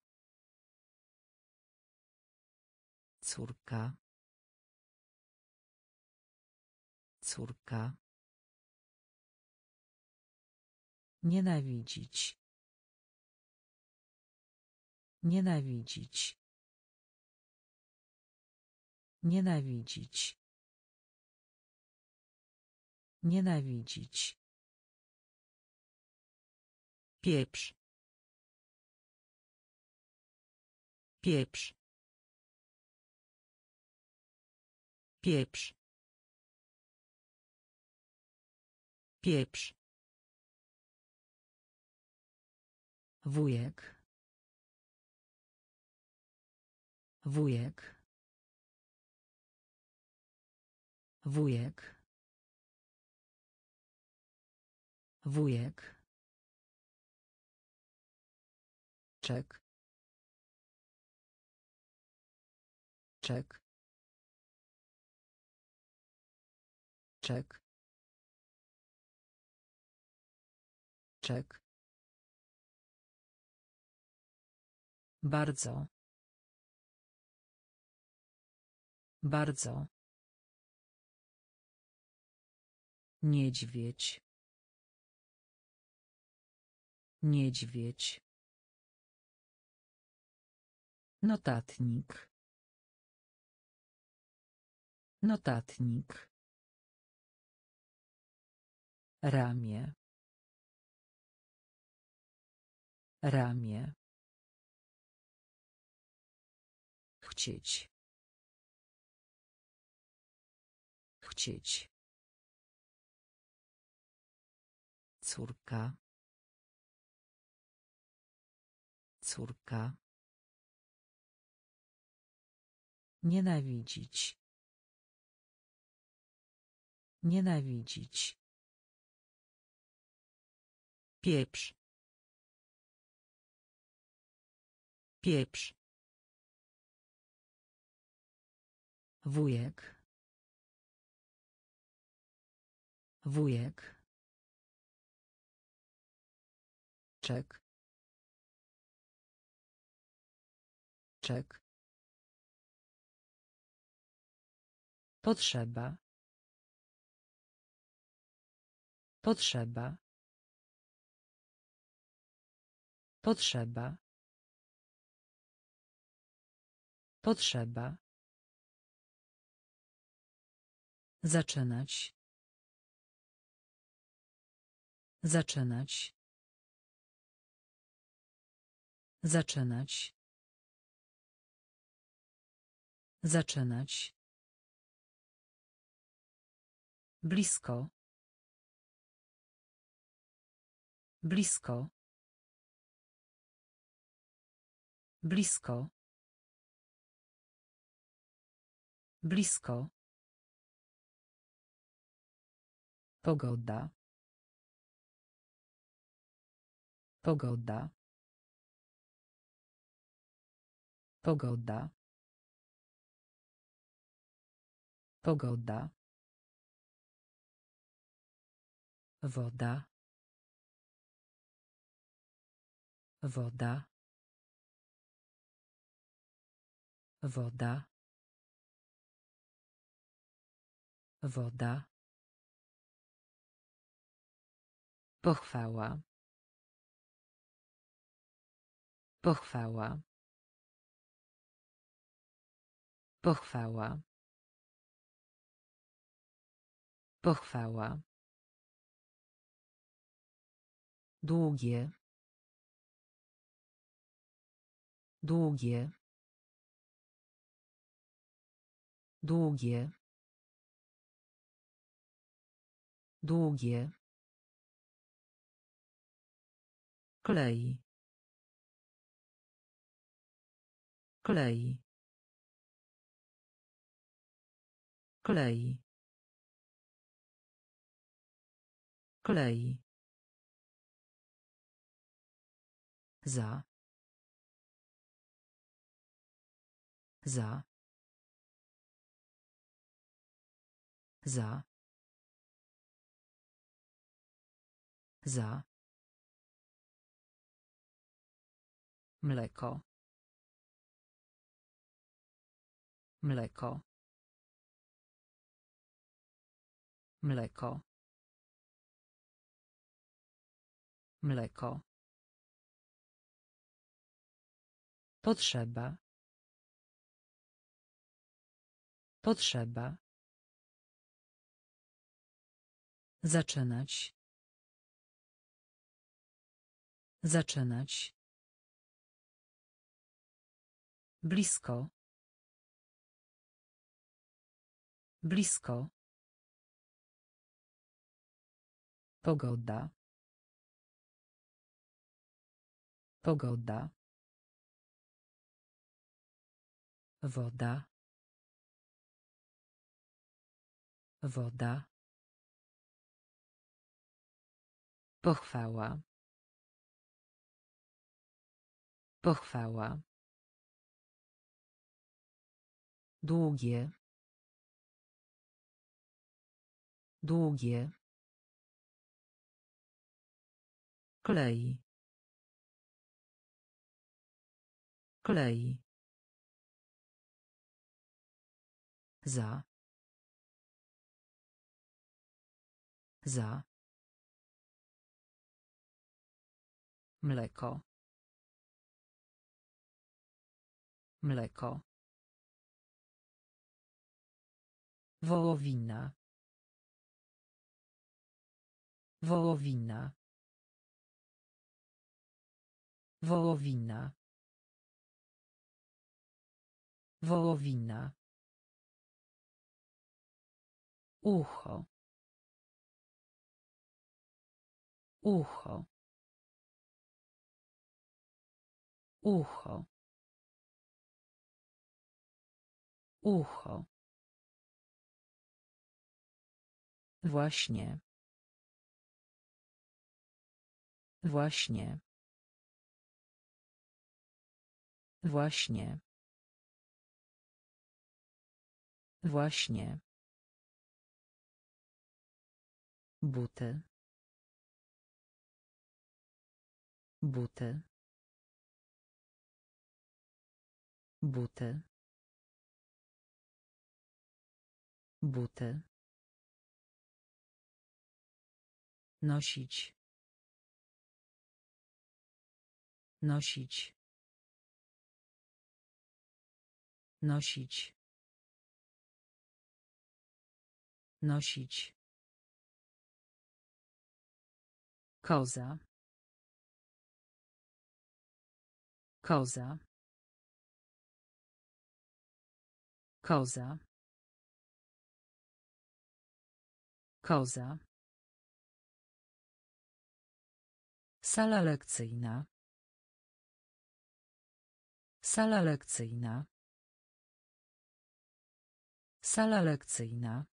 Córka. Córka. Nienawidzić. Nienawidzić. Nienawidzić. Nienawidzić. Pieprz. Pieprz. Pieprz. Pieprz. Wujek. Wujek. Wujek. Wujek. Czek. Czek. Czek. Czek. Bardzo. Bardzo. Niedźwiedź. Niedźwiedź. Notatnik. Notatnik. Ramię. Ramię. Chcieć. Chcieć. Córka. Córka. Nienawidzić. Nienawidzić. Pieprz. Pieprz. Wujek. Wujek. Czek. Czek. Potrzeba. Potrzeba. Potrzeba. Potrzeba. Zaczynać. Zaczynać. Zaczynać. Zaczynać. Blisko. Blisko. Blisko. Blisko. Pogoda. Pogoda. Pogoda. Pogoda. Woda. Woda. Woda. Woda. Pochwała. Pochwała. Pochwała. Pochwała. Długie. Długie. Długie. Długie. Klej. Klej. klei klei za. Za. Za. Za mleko mleko mleko mleko Potrzeba. Potrzeba. Zaczynać. Zaczynać. Blisko. Blisko. Pogoda. Pogoda. Woda. Woda. Pochwała. Pochwała. Długie. Długie. Klei. Klei. Za. Za. Mleko. Mleko. Wołowina. Wołowina. Wołowina. Wołowina. Ucho. Ucho. Ucho. Ucho. Właśnie. Właśnie. Właśnie. Właśnie. buty buty buty buty nosić nosić nosić nosić Koza. Koza. Koza. Koza. Sala lekcyjna. Sala lekcyjna. Sala lekcyjna.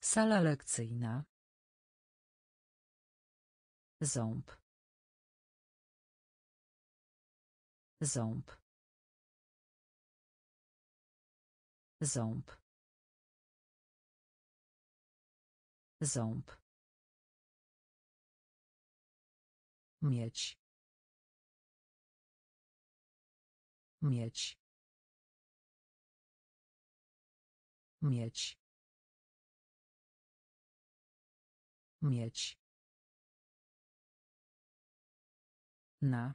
Sala lekcyjna. Ząb. Ząb. Ząb. Ząb. Mieć. Mieć. Mieć. Mieć. na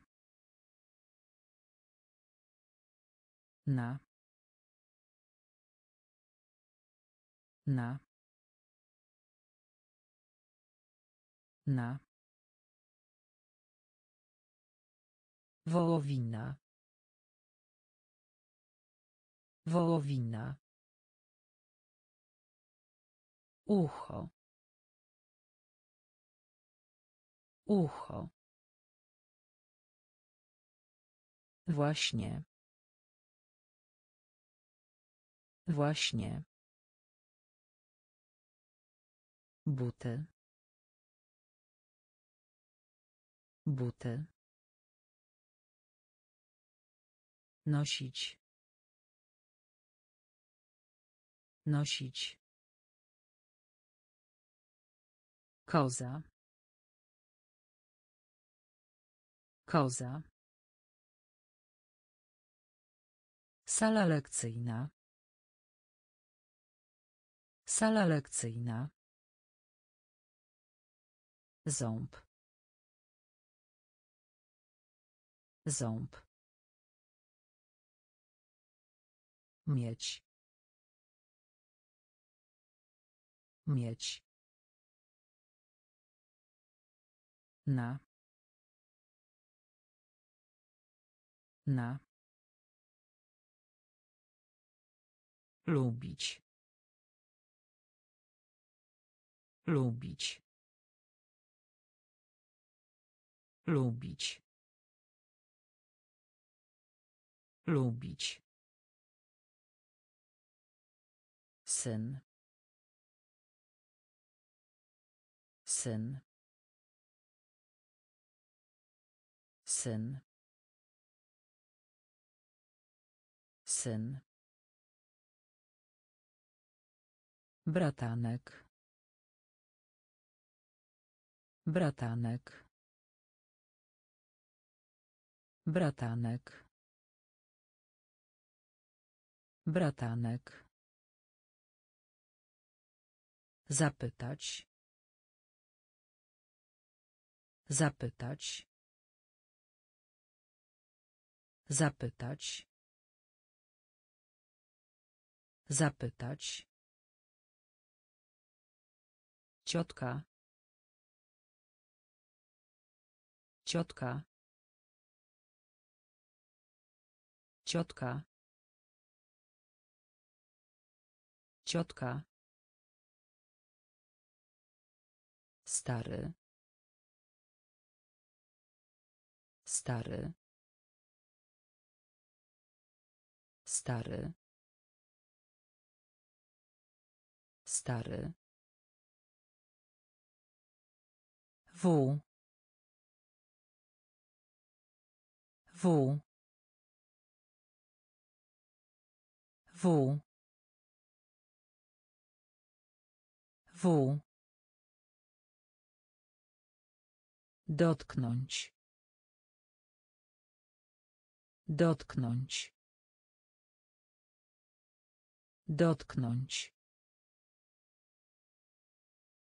na na na wołowina wołowina ucho ucho Właśnie. Właśnie. Buty. Buty. Nosić. Nosić. Koza. Koza. Sala lekcyjna. Sala lekcyjna. Ząb. Ząb. Mieć. Mieć. Na. Na. Lubić. Lubić. Lubić. Lubić. Syn. Syn. Syn. Syn. Bratanek. Bratanek. Bratanek. Bratanek. Zapytać. Zapytać. Zapytać. Zapytać. Ciotka. Ciotka. Ciotka. Ciotka. Stary. Stary. Stary. Stary. W. W. W. W. Dotknąć. Dotknąć. Dotknąć.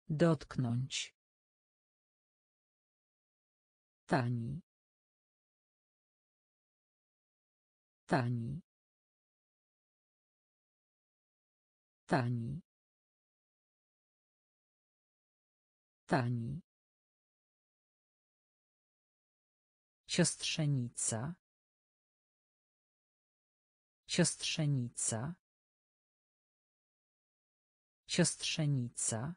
Dotknąć. Tani. Tani. Tani. Tani. Siostrzenica. Siostrzenica. Siostrzenica.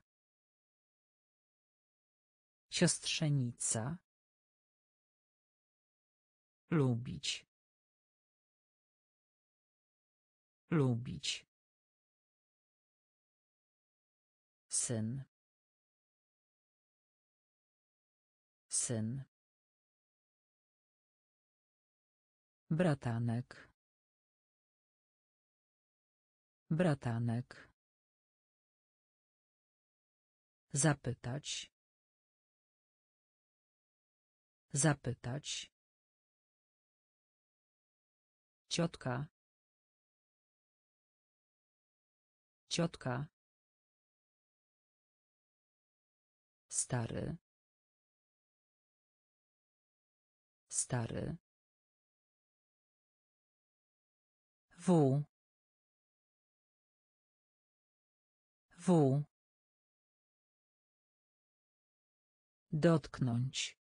Siostrzenica. Lubić. Lubić. Syn. Syn. Bratanek. Bratanek. Zapytać. Zapytać. Ciotka. Ciotka. Stary. Stary. W. Dotknąć.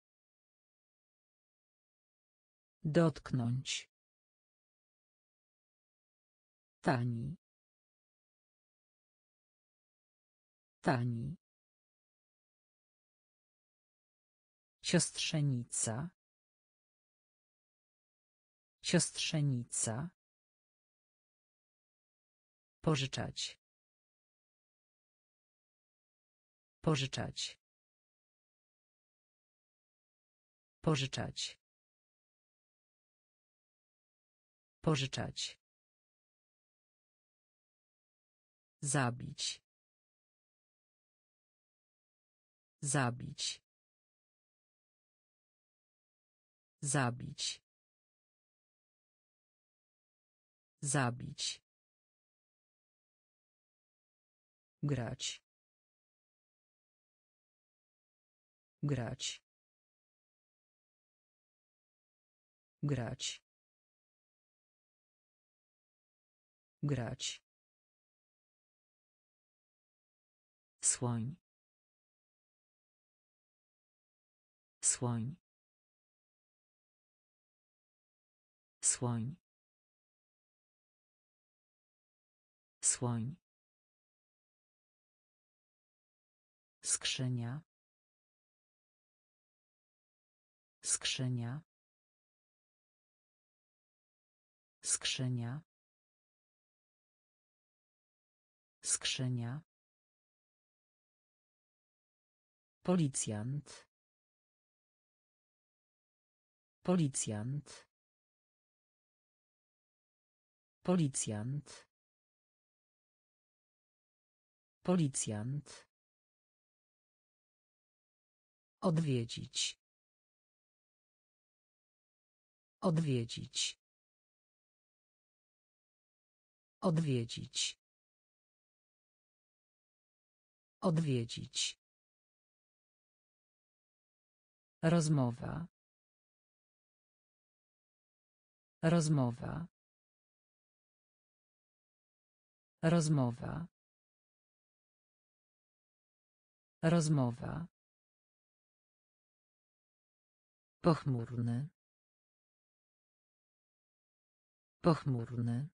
Dotknąć. Tani. Tani. Siostrzenica. Siostrzenica. Pożyczać. Pożyczać. Pożyczać. Pożyczać. Zabić. Zabić. Zabić. Zabić. Grać. Grać. Grać. Grać. Słoń. Słoń. Słoń. Słoń. Skrzynia. Skrzynia. Skrzynia. Skrzynia. Policjant. Policjant. Policjant. Policjant. Odwiedzić. Odwiedzić. Odwiedzić. Odwiedzić. Rozmowa. Rozmowa. Rozmowa. Rozmowa. Pochmurny. Pochmurny.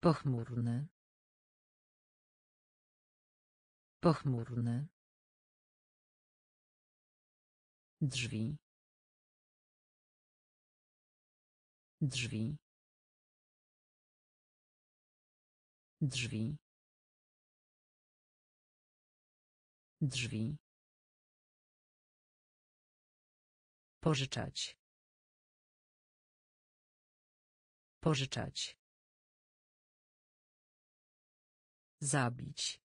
Pochmurny. Pochmurny. Drzwi. Drzwi. Drzwi. Drzwi. Pożyczać. Pożyczać. Zabić.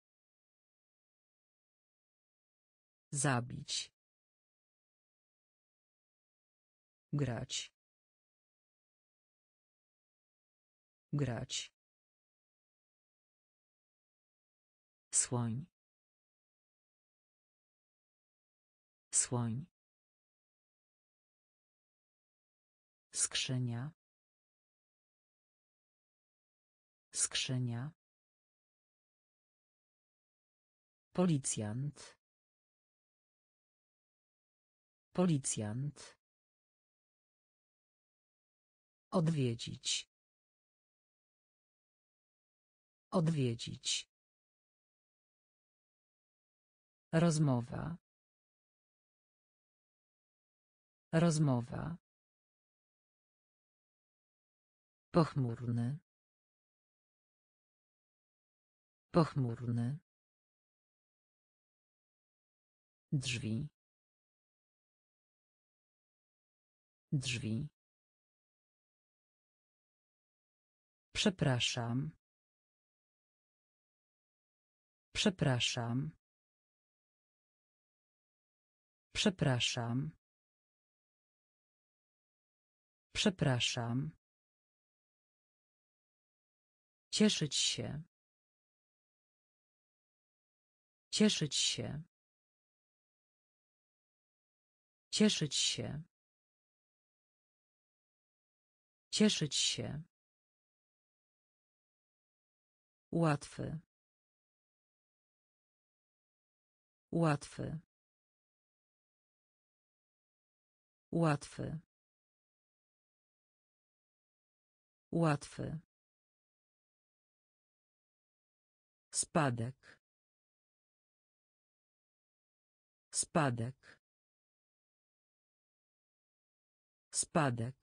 Zabić. Grać. Grać. Słoń. Słoń. Skrzynia. Skrzynia. Policjant. Policjant. Odwiedzić. Odwiedzić. Rozmowa. Rozmowa. Pochmurny. Pochmurny. Drzwi. Drzwi. Przepraszam. Przepraszam. Przepraszam. Przepraszam. Cieszyć się. Cieszyć się. Cieszyć się. Cieszyć się. Łatwy. Łatwy. Łatwy. Łatwy. Spadek. Spadek. Spadek.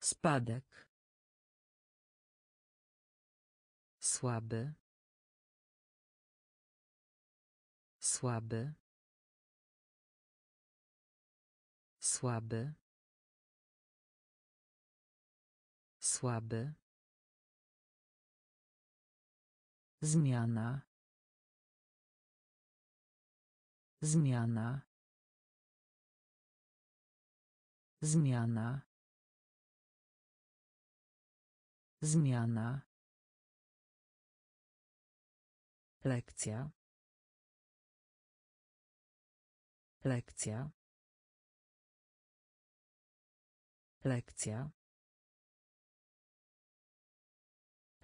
Spadek. Słaby. Słaby. Słaby. Słaby. Zmiana. Zmiana. Zmiana. Zmiana. Lekcja. Lekcja. Lekcja.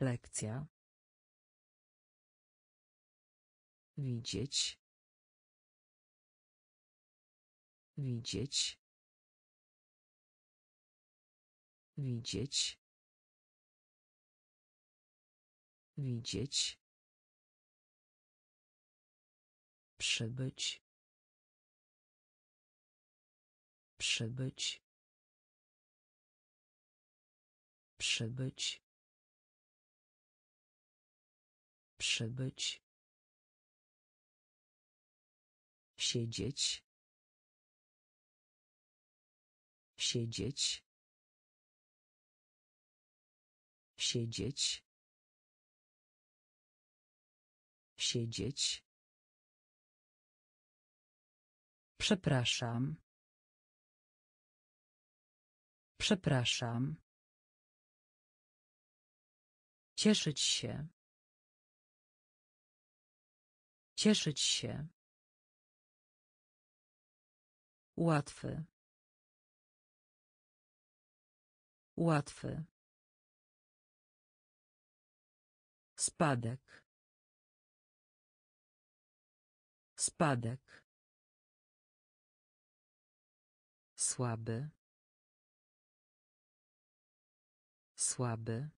Lekcja. Widzieć. Widzieć. Widzieć. Widzieć. Przybyć. Przybyć. Przybyć. Przybyć. Siedzieć. Siedzieć. Siedzieć. Siedzieć. Przepraszam. Przepraszam. Cieszyć się. Cieszyć się. Łatwy. Łatwy. Spadek. Spadek. Słaby. Słaby.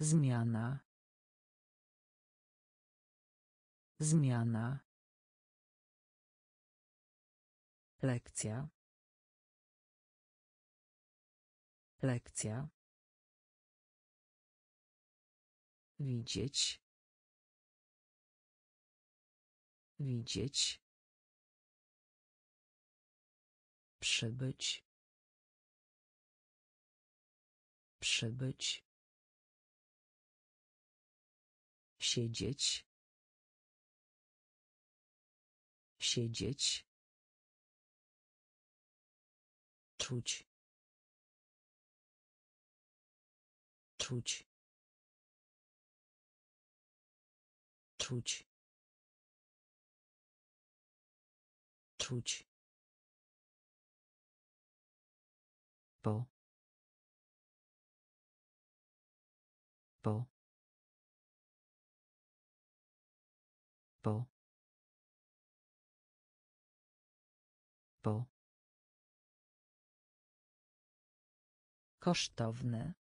Zmiana. Zmiana. Lekcja. Lekcja. Widzieć. Widzieć. Przybyć. Przybyć. Siedzieć. Siedzieć. Czuć. Czuć. Czuć. Czuć. Po. Po. Po. Kosztowne.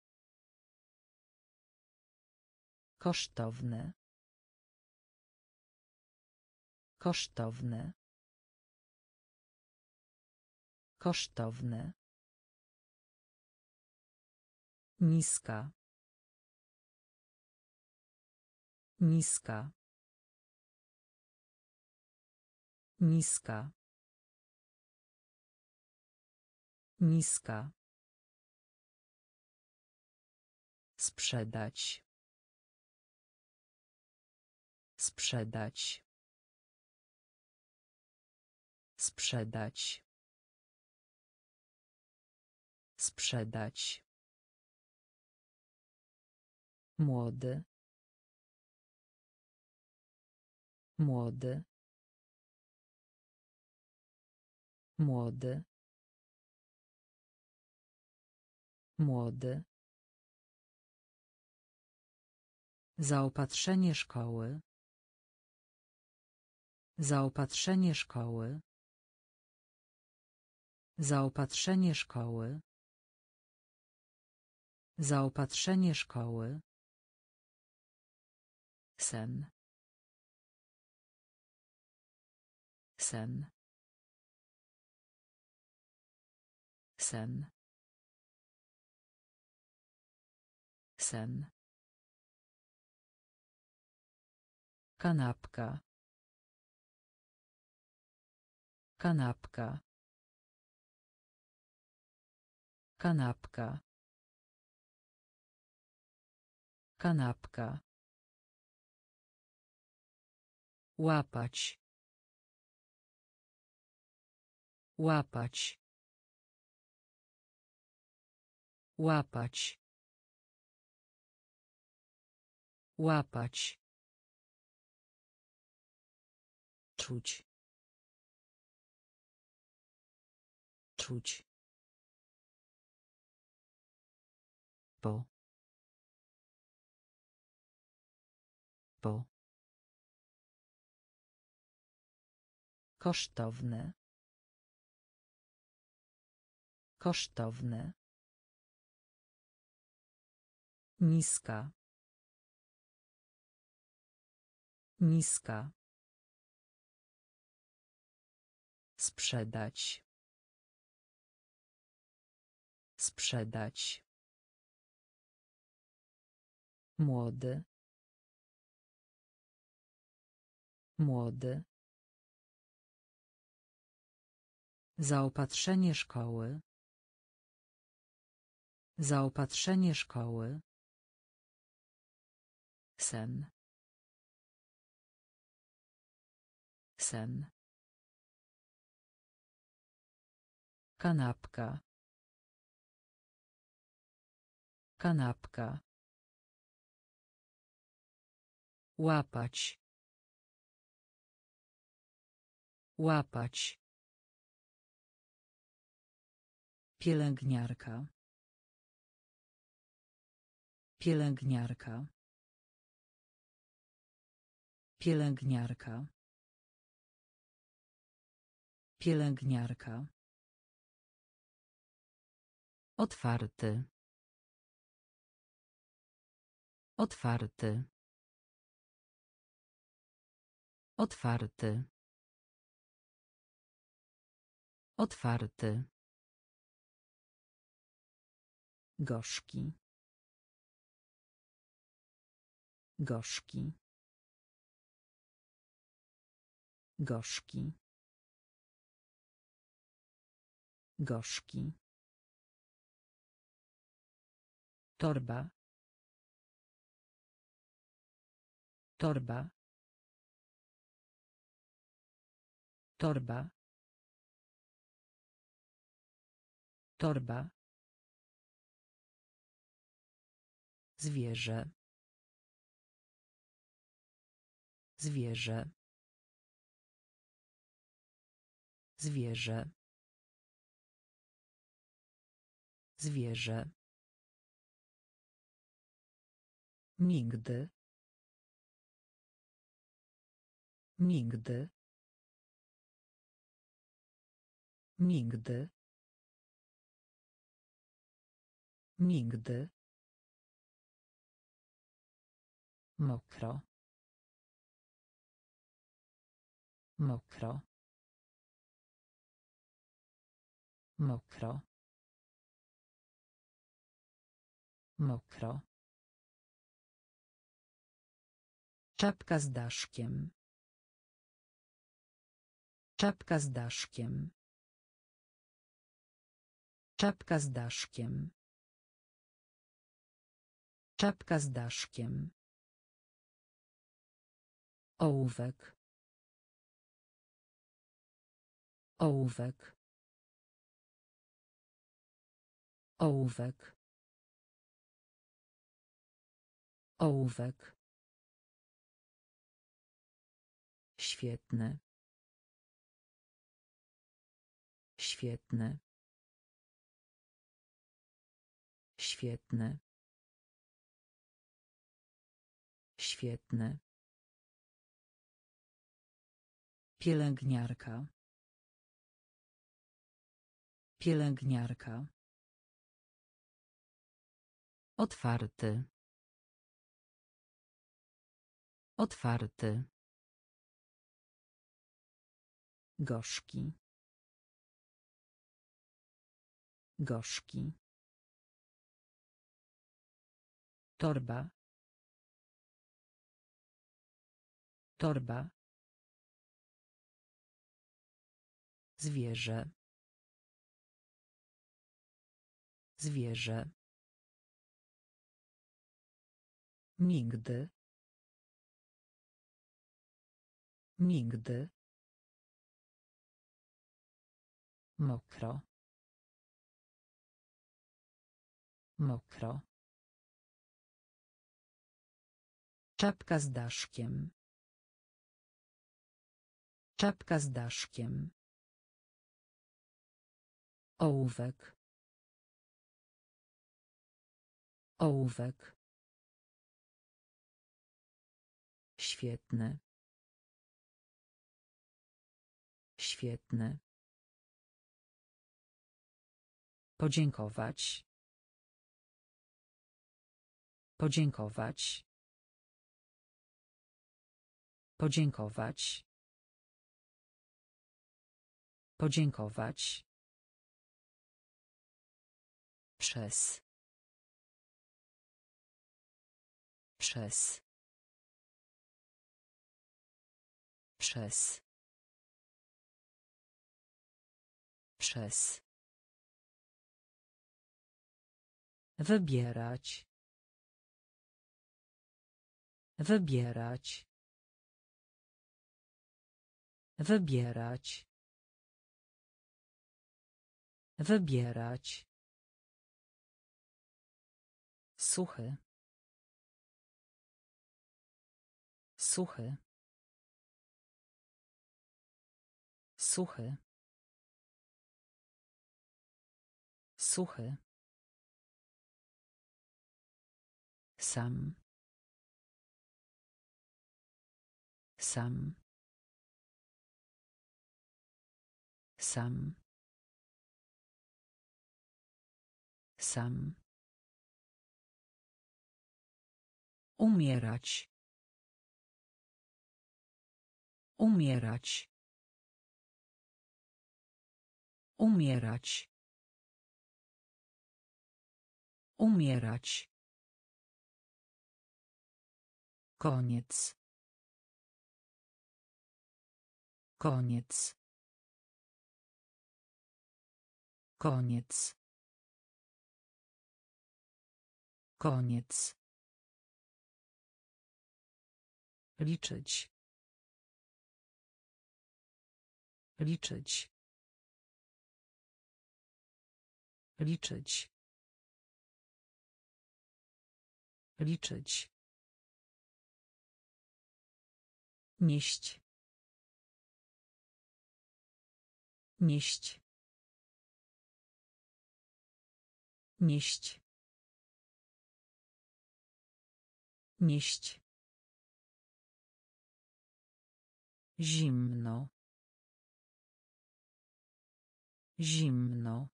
Kosztowne. Kosztowne. Kosztowne. Niska. Niska. Niska. Niska. Sprzedać. Sprzedać. Sprzedać. Sprzedać. Młody. Młody. Młody. Młody. Zaopatrzenie szkoły. Zaopatrzenie szkoły. Zaopatrzenie szkoły. Zaopatrzenie szkoły. Sen. Sen. sen sen kanapka. Kanapka. Kanapka. Kanapka. Łapać. Łapać. Łapać. Łapać czuć. Czuć. Po. Po. Kosztowne. Kosztowne. Niska. Niska sprzedać. Sprzedać. Młody. Młody. Zaopatrzenie szkoły. Zaopatrzenie szkoły. Sen. Sen kanapka. Kanapka. Łapać. Łapać. Pielęgniarka. Pielęgniarka. Pielęgniarka. Pielęgniarka otwarty. Otwarty. Otwarty. Otwarty. Gorzki. Gorzki. Gorzki. Gorzki torba. Torba. Torba. Torba. Zwierzę. Zwierzę. Zwierzę. Zwierzę Nigdy. Nigdy. Nigdy. Nigdy. Mokro. Mokro. Mokro. Mokro. Czapka z daszkiem. Czapka z daszkiem. Czapka z daszkiem. Czapka z daszkiem. Ołówek. Ołówek. Ołówek. Ołówek. Świetny. Świetny. Świetny. Świetny. Pielęgniarka. Pielęgniarka. Otwarty. Otwarty. Gorzki. Gorzki. Torba. Torba. Zwierzę. Zwierzę. Nigdy. Nigdy. Mokro. Mokro. Czapka z daszkiem. Czapka z daszkiem. Ołówek. Ołówek. Świetny. Świetny. Podziękować. Podziękować. Podziękować. Podziękować. Przez. Przez. Przez. Przez. Wybierać. Wybierać. Wybierać. Wybierać. Suchy. Suchy. Suchy. Suchy. Sam. Sam. Sam. Sam. Umierać. Umierać. Umierać. Umierać. Koniec. Koniec. Koniec. Koniec. Liczyć. Liczyć. Liczyć. Liczyć. Nieść. Nieść. Nieść. Nieść. Zimno. Zimno.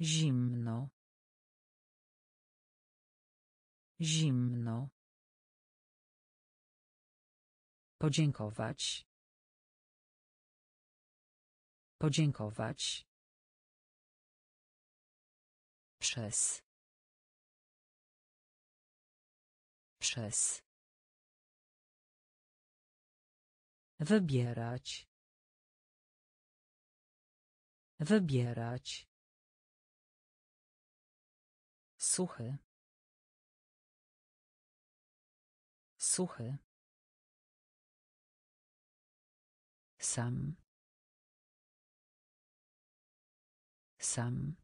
Zimno. Zimno. Podziękować. Podziękować. Przez. Przez. Wybierać. Wybierać. Suchy. Suchy. Sam. Sam.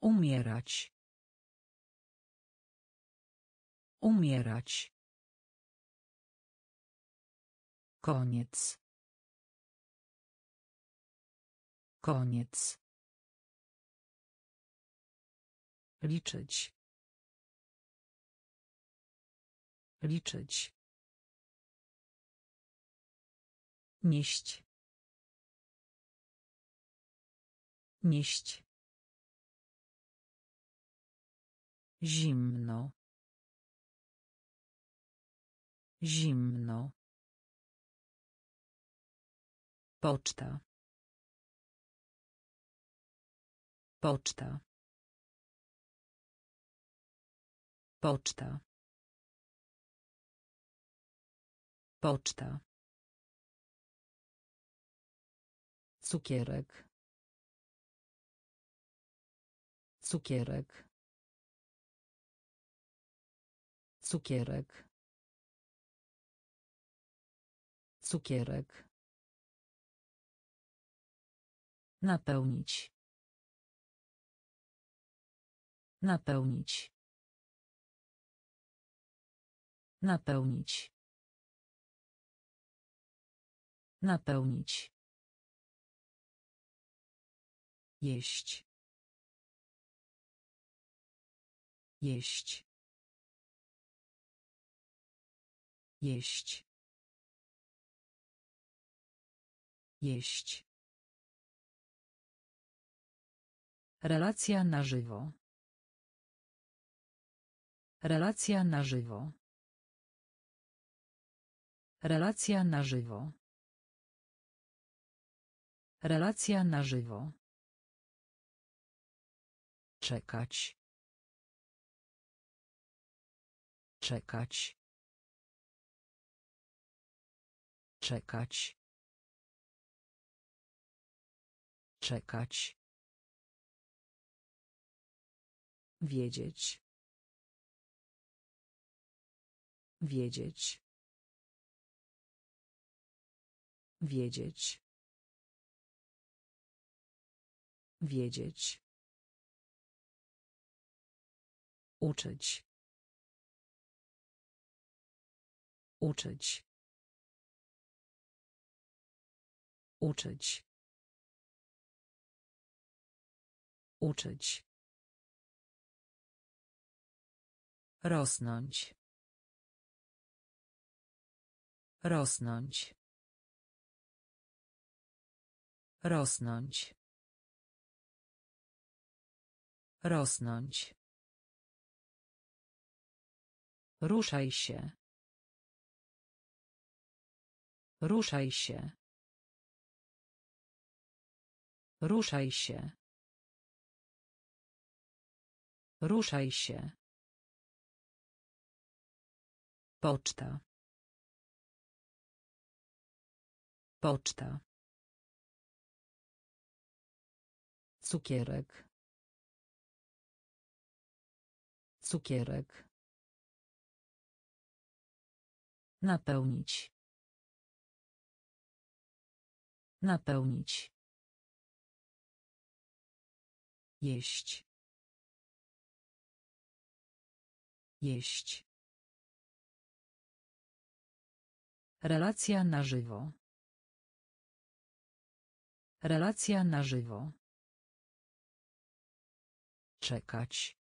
Umierać. Umierać. Koniec. Koniec. Liczyć. Liczyć. Nieść. Nieść. Zimno. Zimno. Poczta. Poczta. Poczta. Poczta. Cukierek. Cukierek. Cukierek. Cukierek. Napełnić. Napełnić. Napełnić. Napełnić. Jeść. Jeść. Jeść. Jeść. Relacja na żywo. Relacja na żywo. Relacja na żywo. Relacja na żywo. Czekać. Czekać. Czekać. Czekać. Wiedzieć. Wiedzieć. Wiedzieć. Wiedzieć. Uczyć. Uczyć. Uczyć. Uczyć. Rosnąć. Rosnąć. Rosnąć. Rosnąć. Ruszaj się. Ruszaj się. Ruszaj się. Ruszaj się. Poczta. Poczta. Cukierek. Cukierek. Napełnić. Napełnić. Jeść. Jeść. Relacja na żywo. Relacja na żywo. Czekać.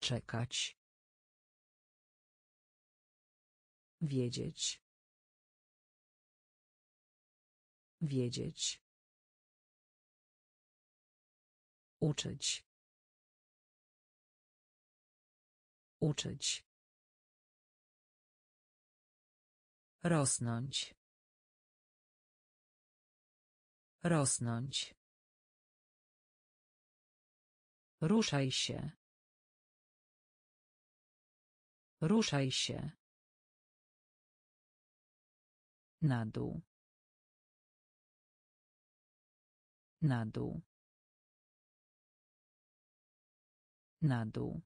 Czekać. Wiedzieć. Wiedzieć. Uczyć. Uczyć. Rosnąć. Rosnąć. Ruszaj się. Ruszaj się. Na dół. Na dół. Na dół.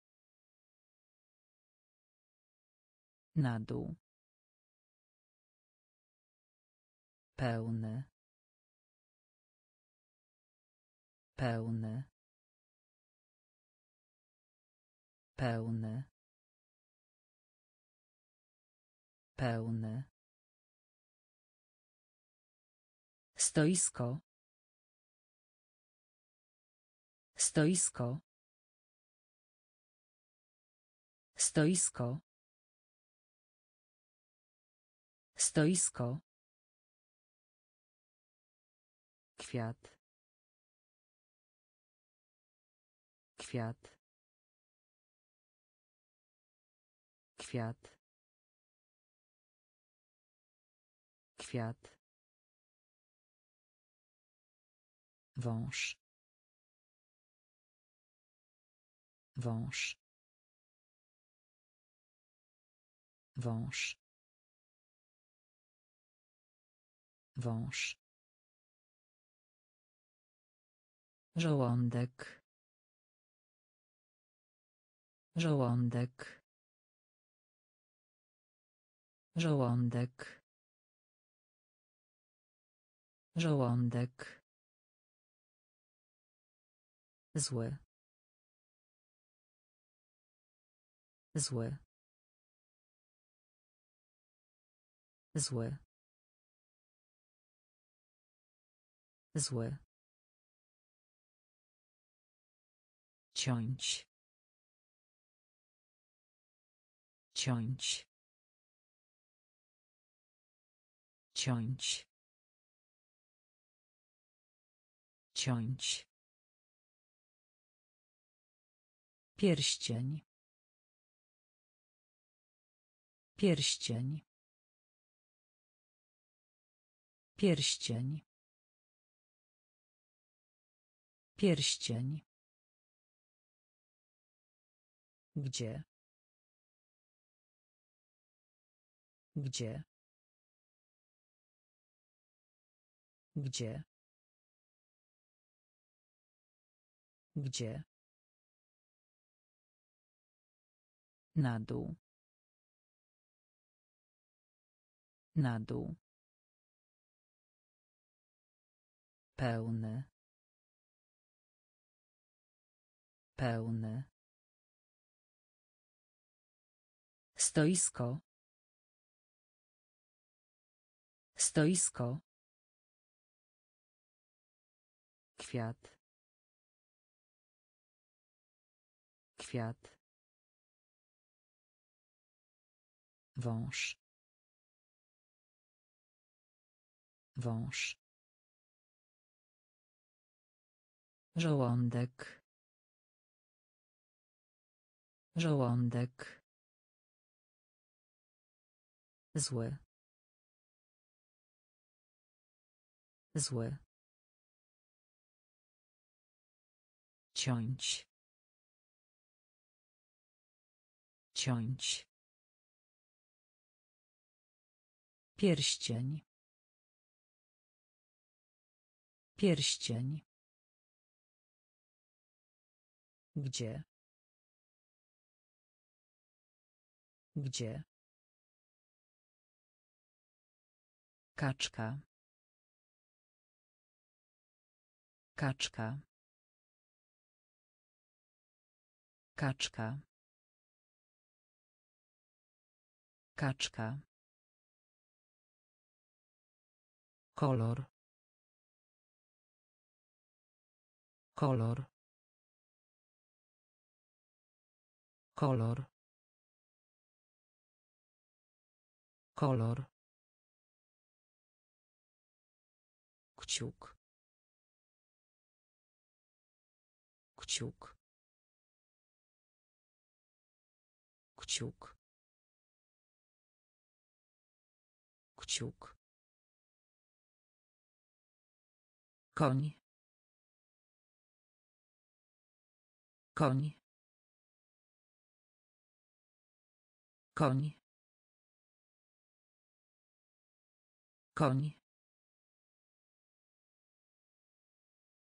Na dół. Pełny. Pełny. Pełny. Pełny. Stoisko. Stoisko. Stoisko. Stoisko. Kwiat. Kwiat. Kwiat. Kwiat. Wąż. Wąż. Wąż. Wąż. Żołądek. Żołądek. Żołądek. Żołądek. Zły. Zły. Zły. Zły. Ciąć. Ciąć. Ciąć. Ciąć. Pierścień. Pierścień. Pierścień. Pierścień. Gdzie? Gdzie? Gdzie? Gdzie? Na dół. Na dół. Pełny. Pełny. Stoisko. Stoisko. Kwiat. Kwiat. Wąż. Wąż. Żołądek. Żołądek. Zły. Zły. Ciąć. Ciąć. Pierścień. Pierścień. Gdzie? Gdzie? Kaczka. Kaczka. Kaczka. Kaczka. Kolor. Kolor. Kolor. Kolor. Kciuk. Kciuk. Kciuk. Kciuk. Koń. Koń. Koń. Koń.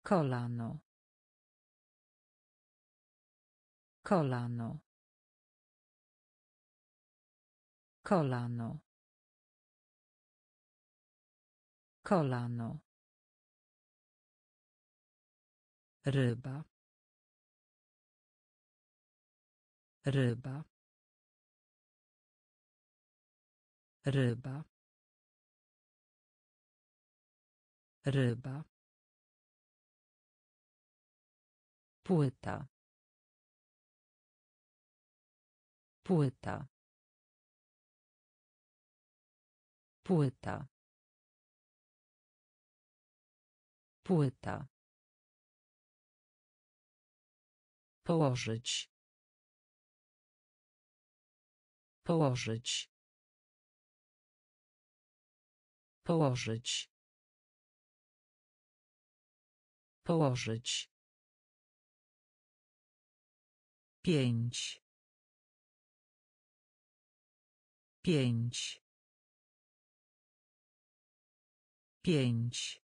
Kolano. Kolano. Kolano. Kolano. Ryba. Ryba. Ryba. Ryba. Płyta. Płyta. Płyta. Płyta. Położyć. Położyć. Położyć. Położyć. Pięć. Pięć. Pięć.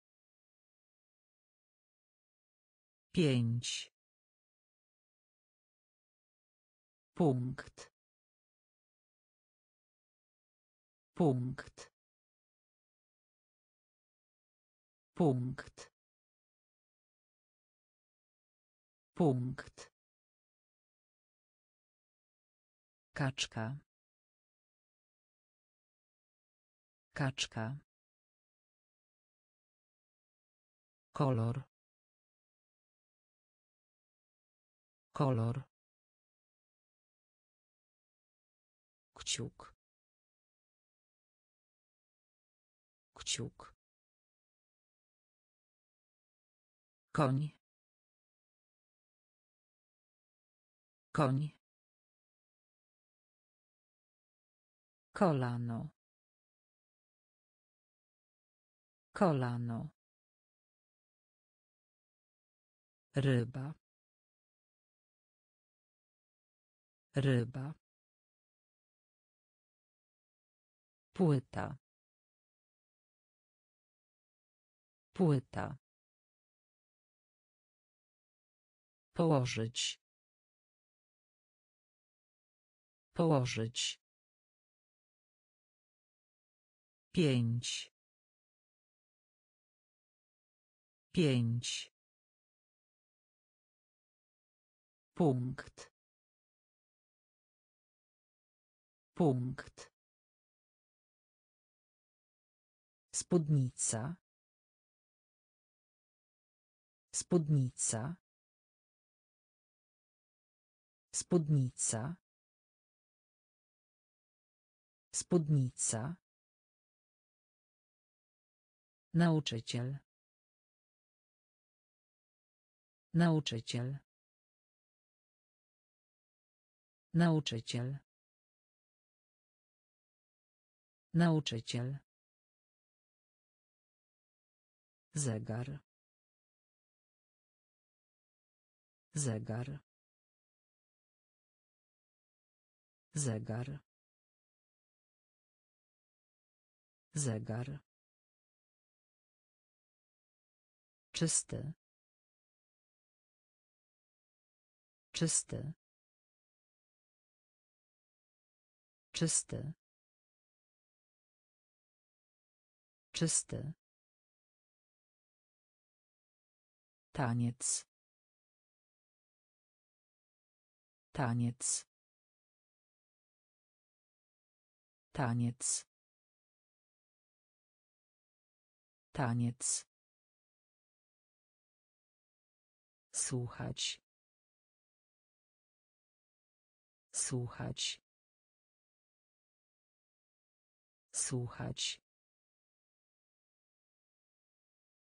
Pięć. Punkt. Punkt. Punkt. Punkt. Kaczka. Kaczka. Kolor. Kolor. Kciuk. Kciuk. Koń. Koń. Kolano. Kolano. Ryba. Ryba. Płyta. Płyta. Położyć. Położyć. Pięć. Pięć. Punkt. Punkt. Spódnica. Spódnica. Spódnica. Spódnica. Nauczyciel. Nauczyciel. Nauczyciel. Nauczyciel. Zegar. Zegar. Zegar. Zegar. Czysty. Czysty. Czysty. Czysty. Taniec. Taniec. Taniec. Taniec. Słuchać. Słuchać. Słuchać.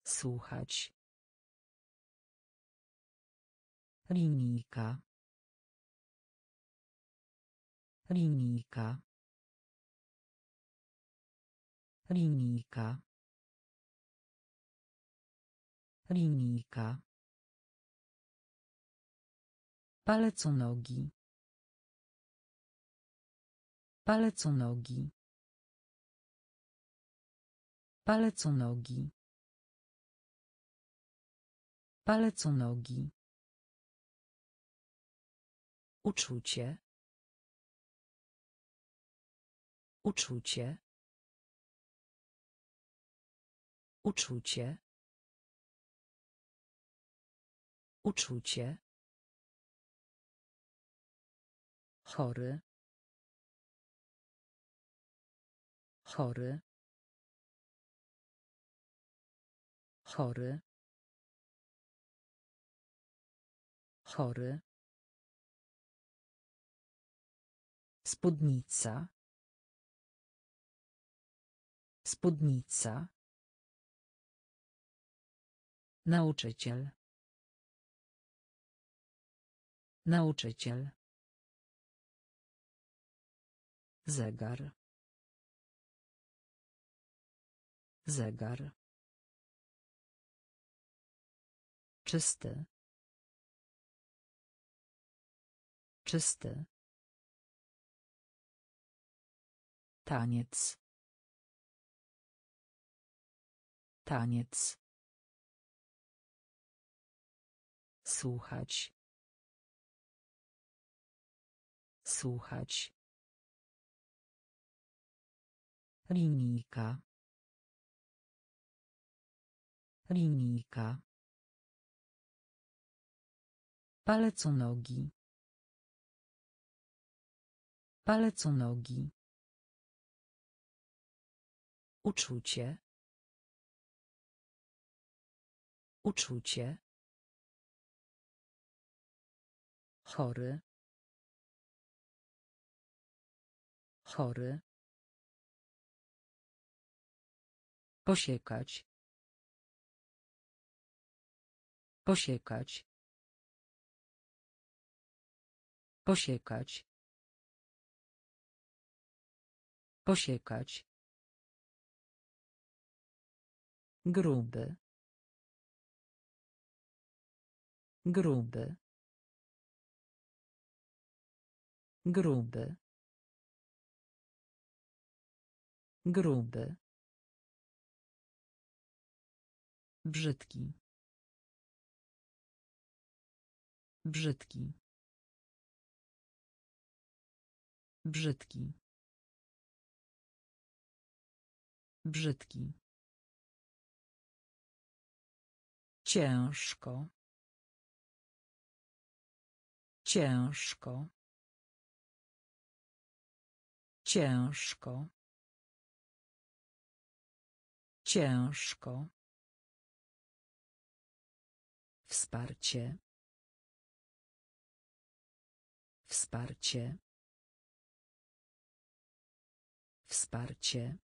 Słuchać. Linijka. Linijka. Linijka. Linijka. Palec u nogi. Palec u nogi. Palec u nogi. Palec u nogi. Uczucie. Uczucie. Uczucie. Uczucie. Chory. Chory. Chory. Chory. Spódnica. Spódnica. Nauczyciel. Nauczyciel. Zegar. Zegar. Czysty. Czysty. Taniec. Taniec. Słuchać. Słuchać. Linijka. Linijka. Paleconogi. Paleconogi. Uczucie. Uczucie. Chory. Chory. Posiekać. Posiekać. Posiekać. Posiekać. Gruby. Gruby. Gruby. Gruby. Brzydki. Brzydki. Brzydki. Brzydki. Ciężko. Ciężko. Ciężko. Ciężko. Wsparcie. Wsparcie. Wsparcie.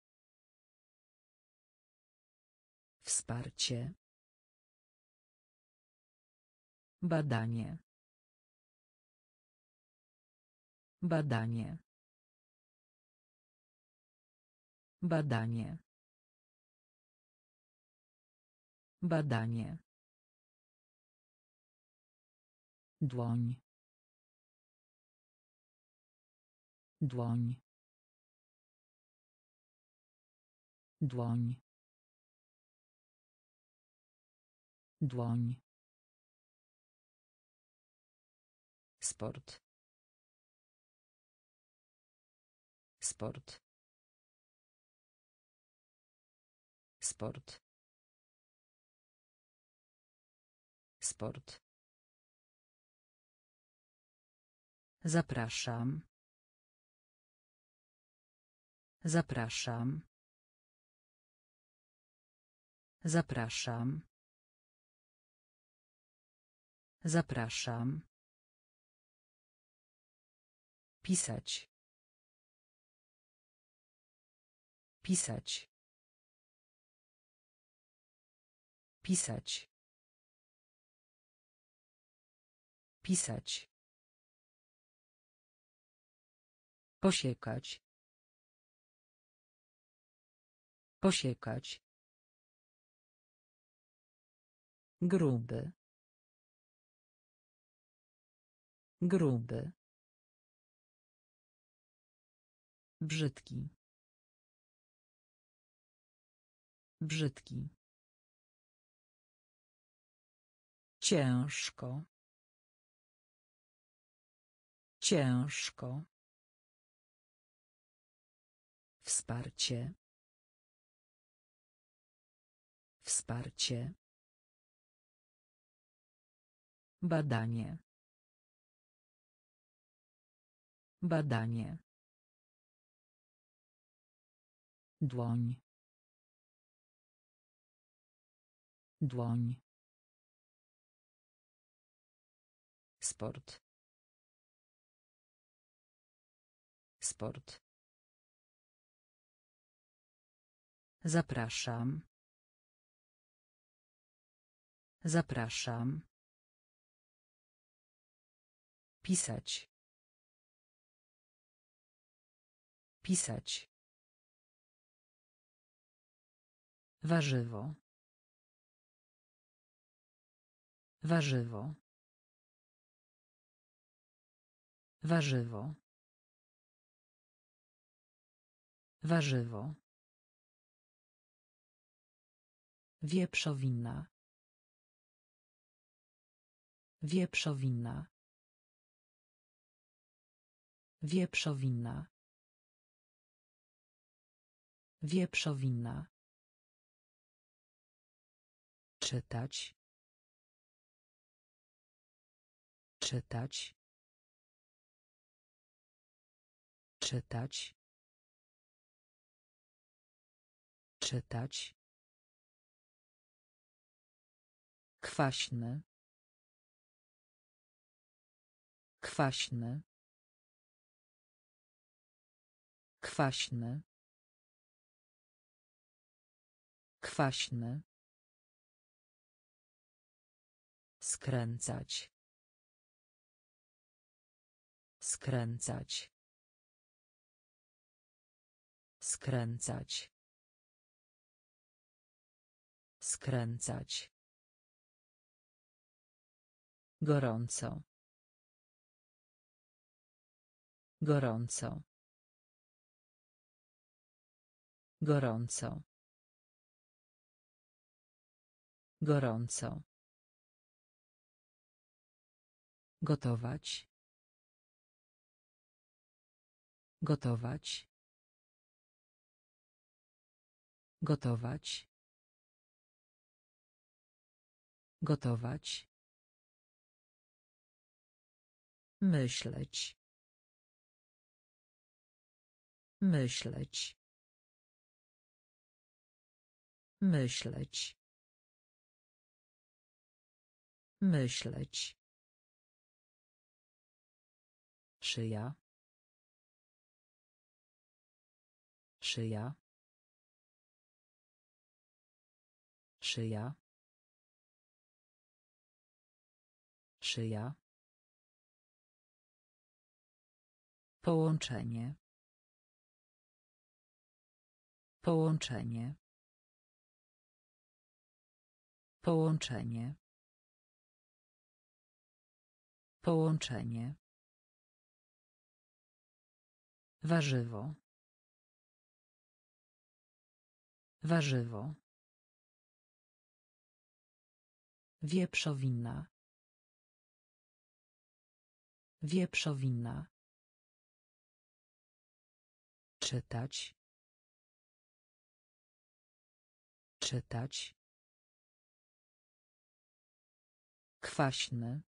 Wsparcie. Badanie. Badanie. Badanie. Badanie. Dłoń. Dłoń. Dłoń. Dłoń. Sport. Sport. Sport. Sport. Zapraszam. Zapraszam. Zapraszam. Zapraszam. Pisać. Pisać. Pisać. Pisać. Posiekać. Posiekać. Gruby. Gruby. Brzydki. Brzydki. Ciężko. Ciężko. Wsparcie. Wsparcie. Badanie. Badanie. Dłoń. Dłoń. Sport. Sport. Zapraszam. Zapraszam. Pisać. Pisać. Warzywo. Warzywo. Warzywo. Warzywo. Wieprzowina. Wieprzowina. Wieprzowina. Wieprzowina. Czytać. Czytać. Czytać. Czytać. Kwaśny. Kwaśny. Kwaśny. Kwaśny. Skręcać. Skręcać. Skręcać. Skręcać. Gorąco. Gorąco. Gorąco. Gorąco. Gotować. Gotować. Gotować. Gotować. Myśleć. Myśleć. Myśleć. Myśleć. Szyja. Szyja. Szyja. Szyja. Połączenie. Połączenie. Połączenie. Połączenie. Warzywo. Warzywo. Wieprzowina. Wieprzowina. Czytać. Czytać. Kwaśny.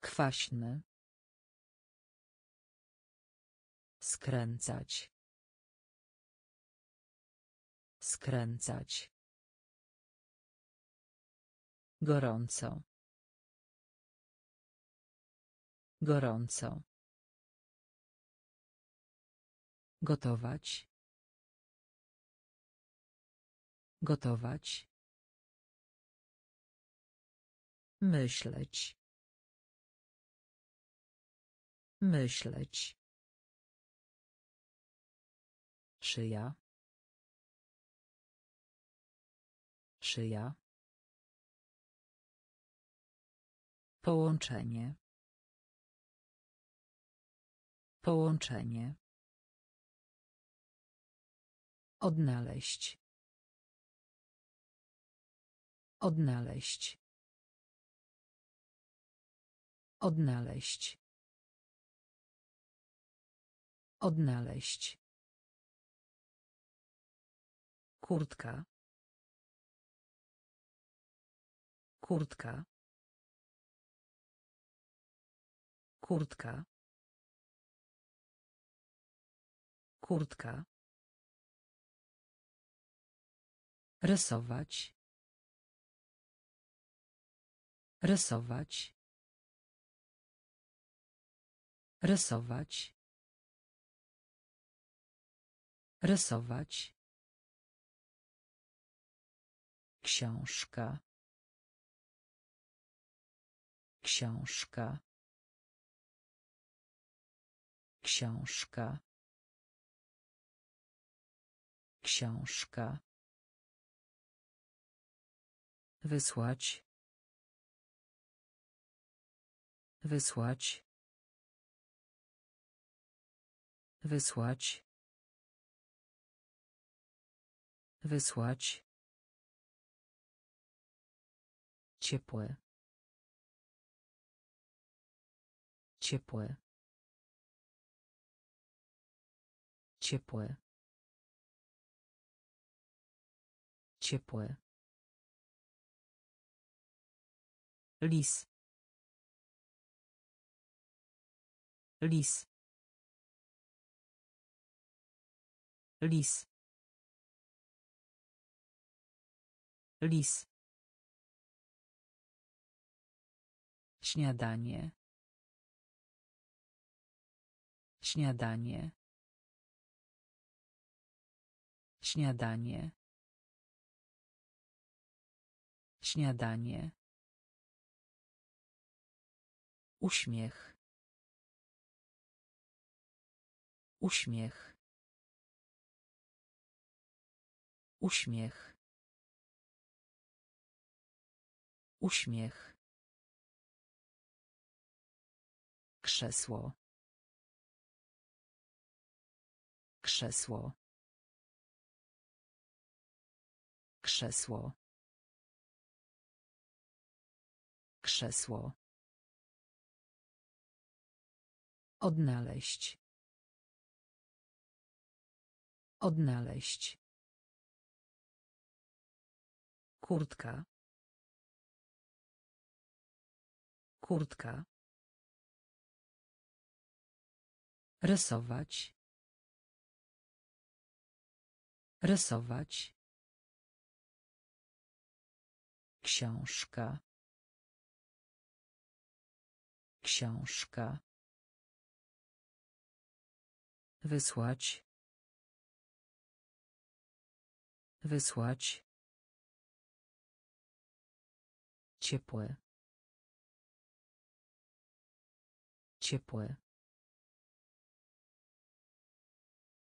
Kwaśny. Skręcać. Skręcać. Gorąco. Gorąco. Gotować. Gotować. Myśleć. Myśleć. Szyja. Szyja. Połączenie. Połączenie. Odnaleźć. Odnaleźć. Odnaleźć. Odnaleźć. Kurtka. Kurtka. Kurtka. Kurtka. Rysować. Rysować. Rysować. Rysować. Książka. Książka. Książka. Książka. Wysłać. Wysłać. Wysłać. Wysłać. Ciepłe. Ciepłe. Ciepłe. Ciepłe. Lis. Lis. Lis. Lis. Śniadanie. Śniadanie. Śniadanie. Śniadanie. Uśmiech. Uśmiech. Uśmiech. Uśmiech. Krzesło. Krzesło. Krzesło. Krzesło. Odnaleźć. Odnaleźć. Kurtka. Kurtka. Rysować. Rysować. Książka. Książka. Wysłać. Wysłać. Ciepłe. Ciepłe.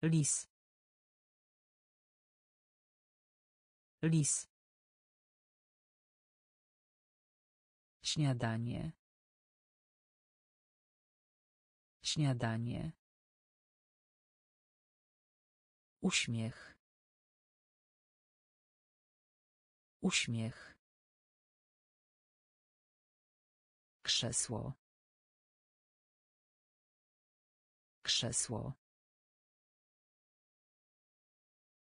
Lis. Lis. Śniadanie. Śniadanie. Uśmiech. Uśmiech. Krzesło. Krzesło.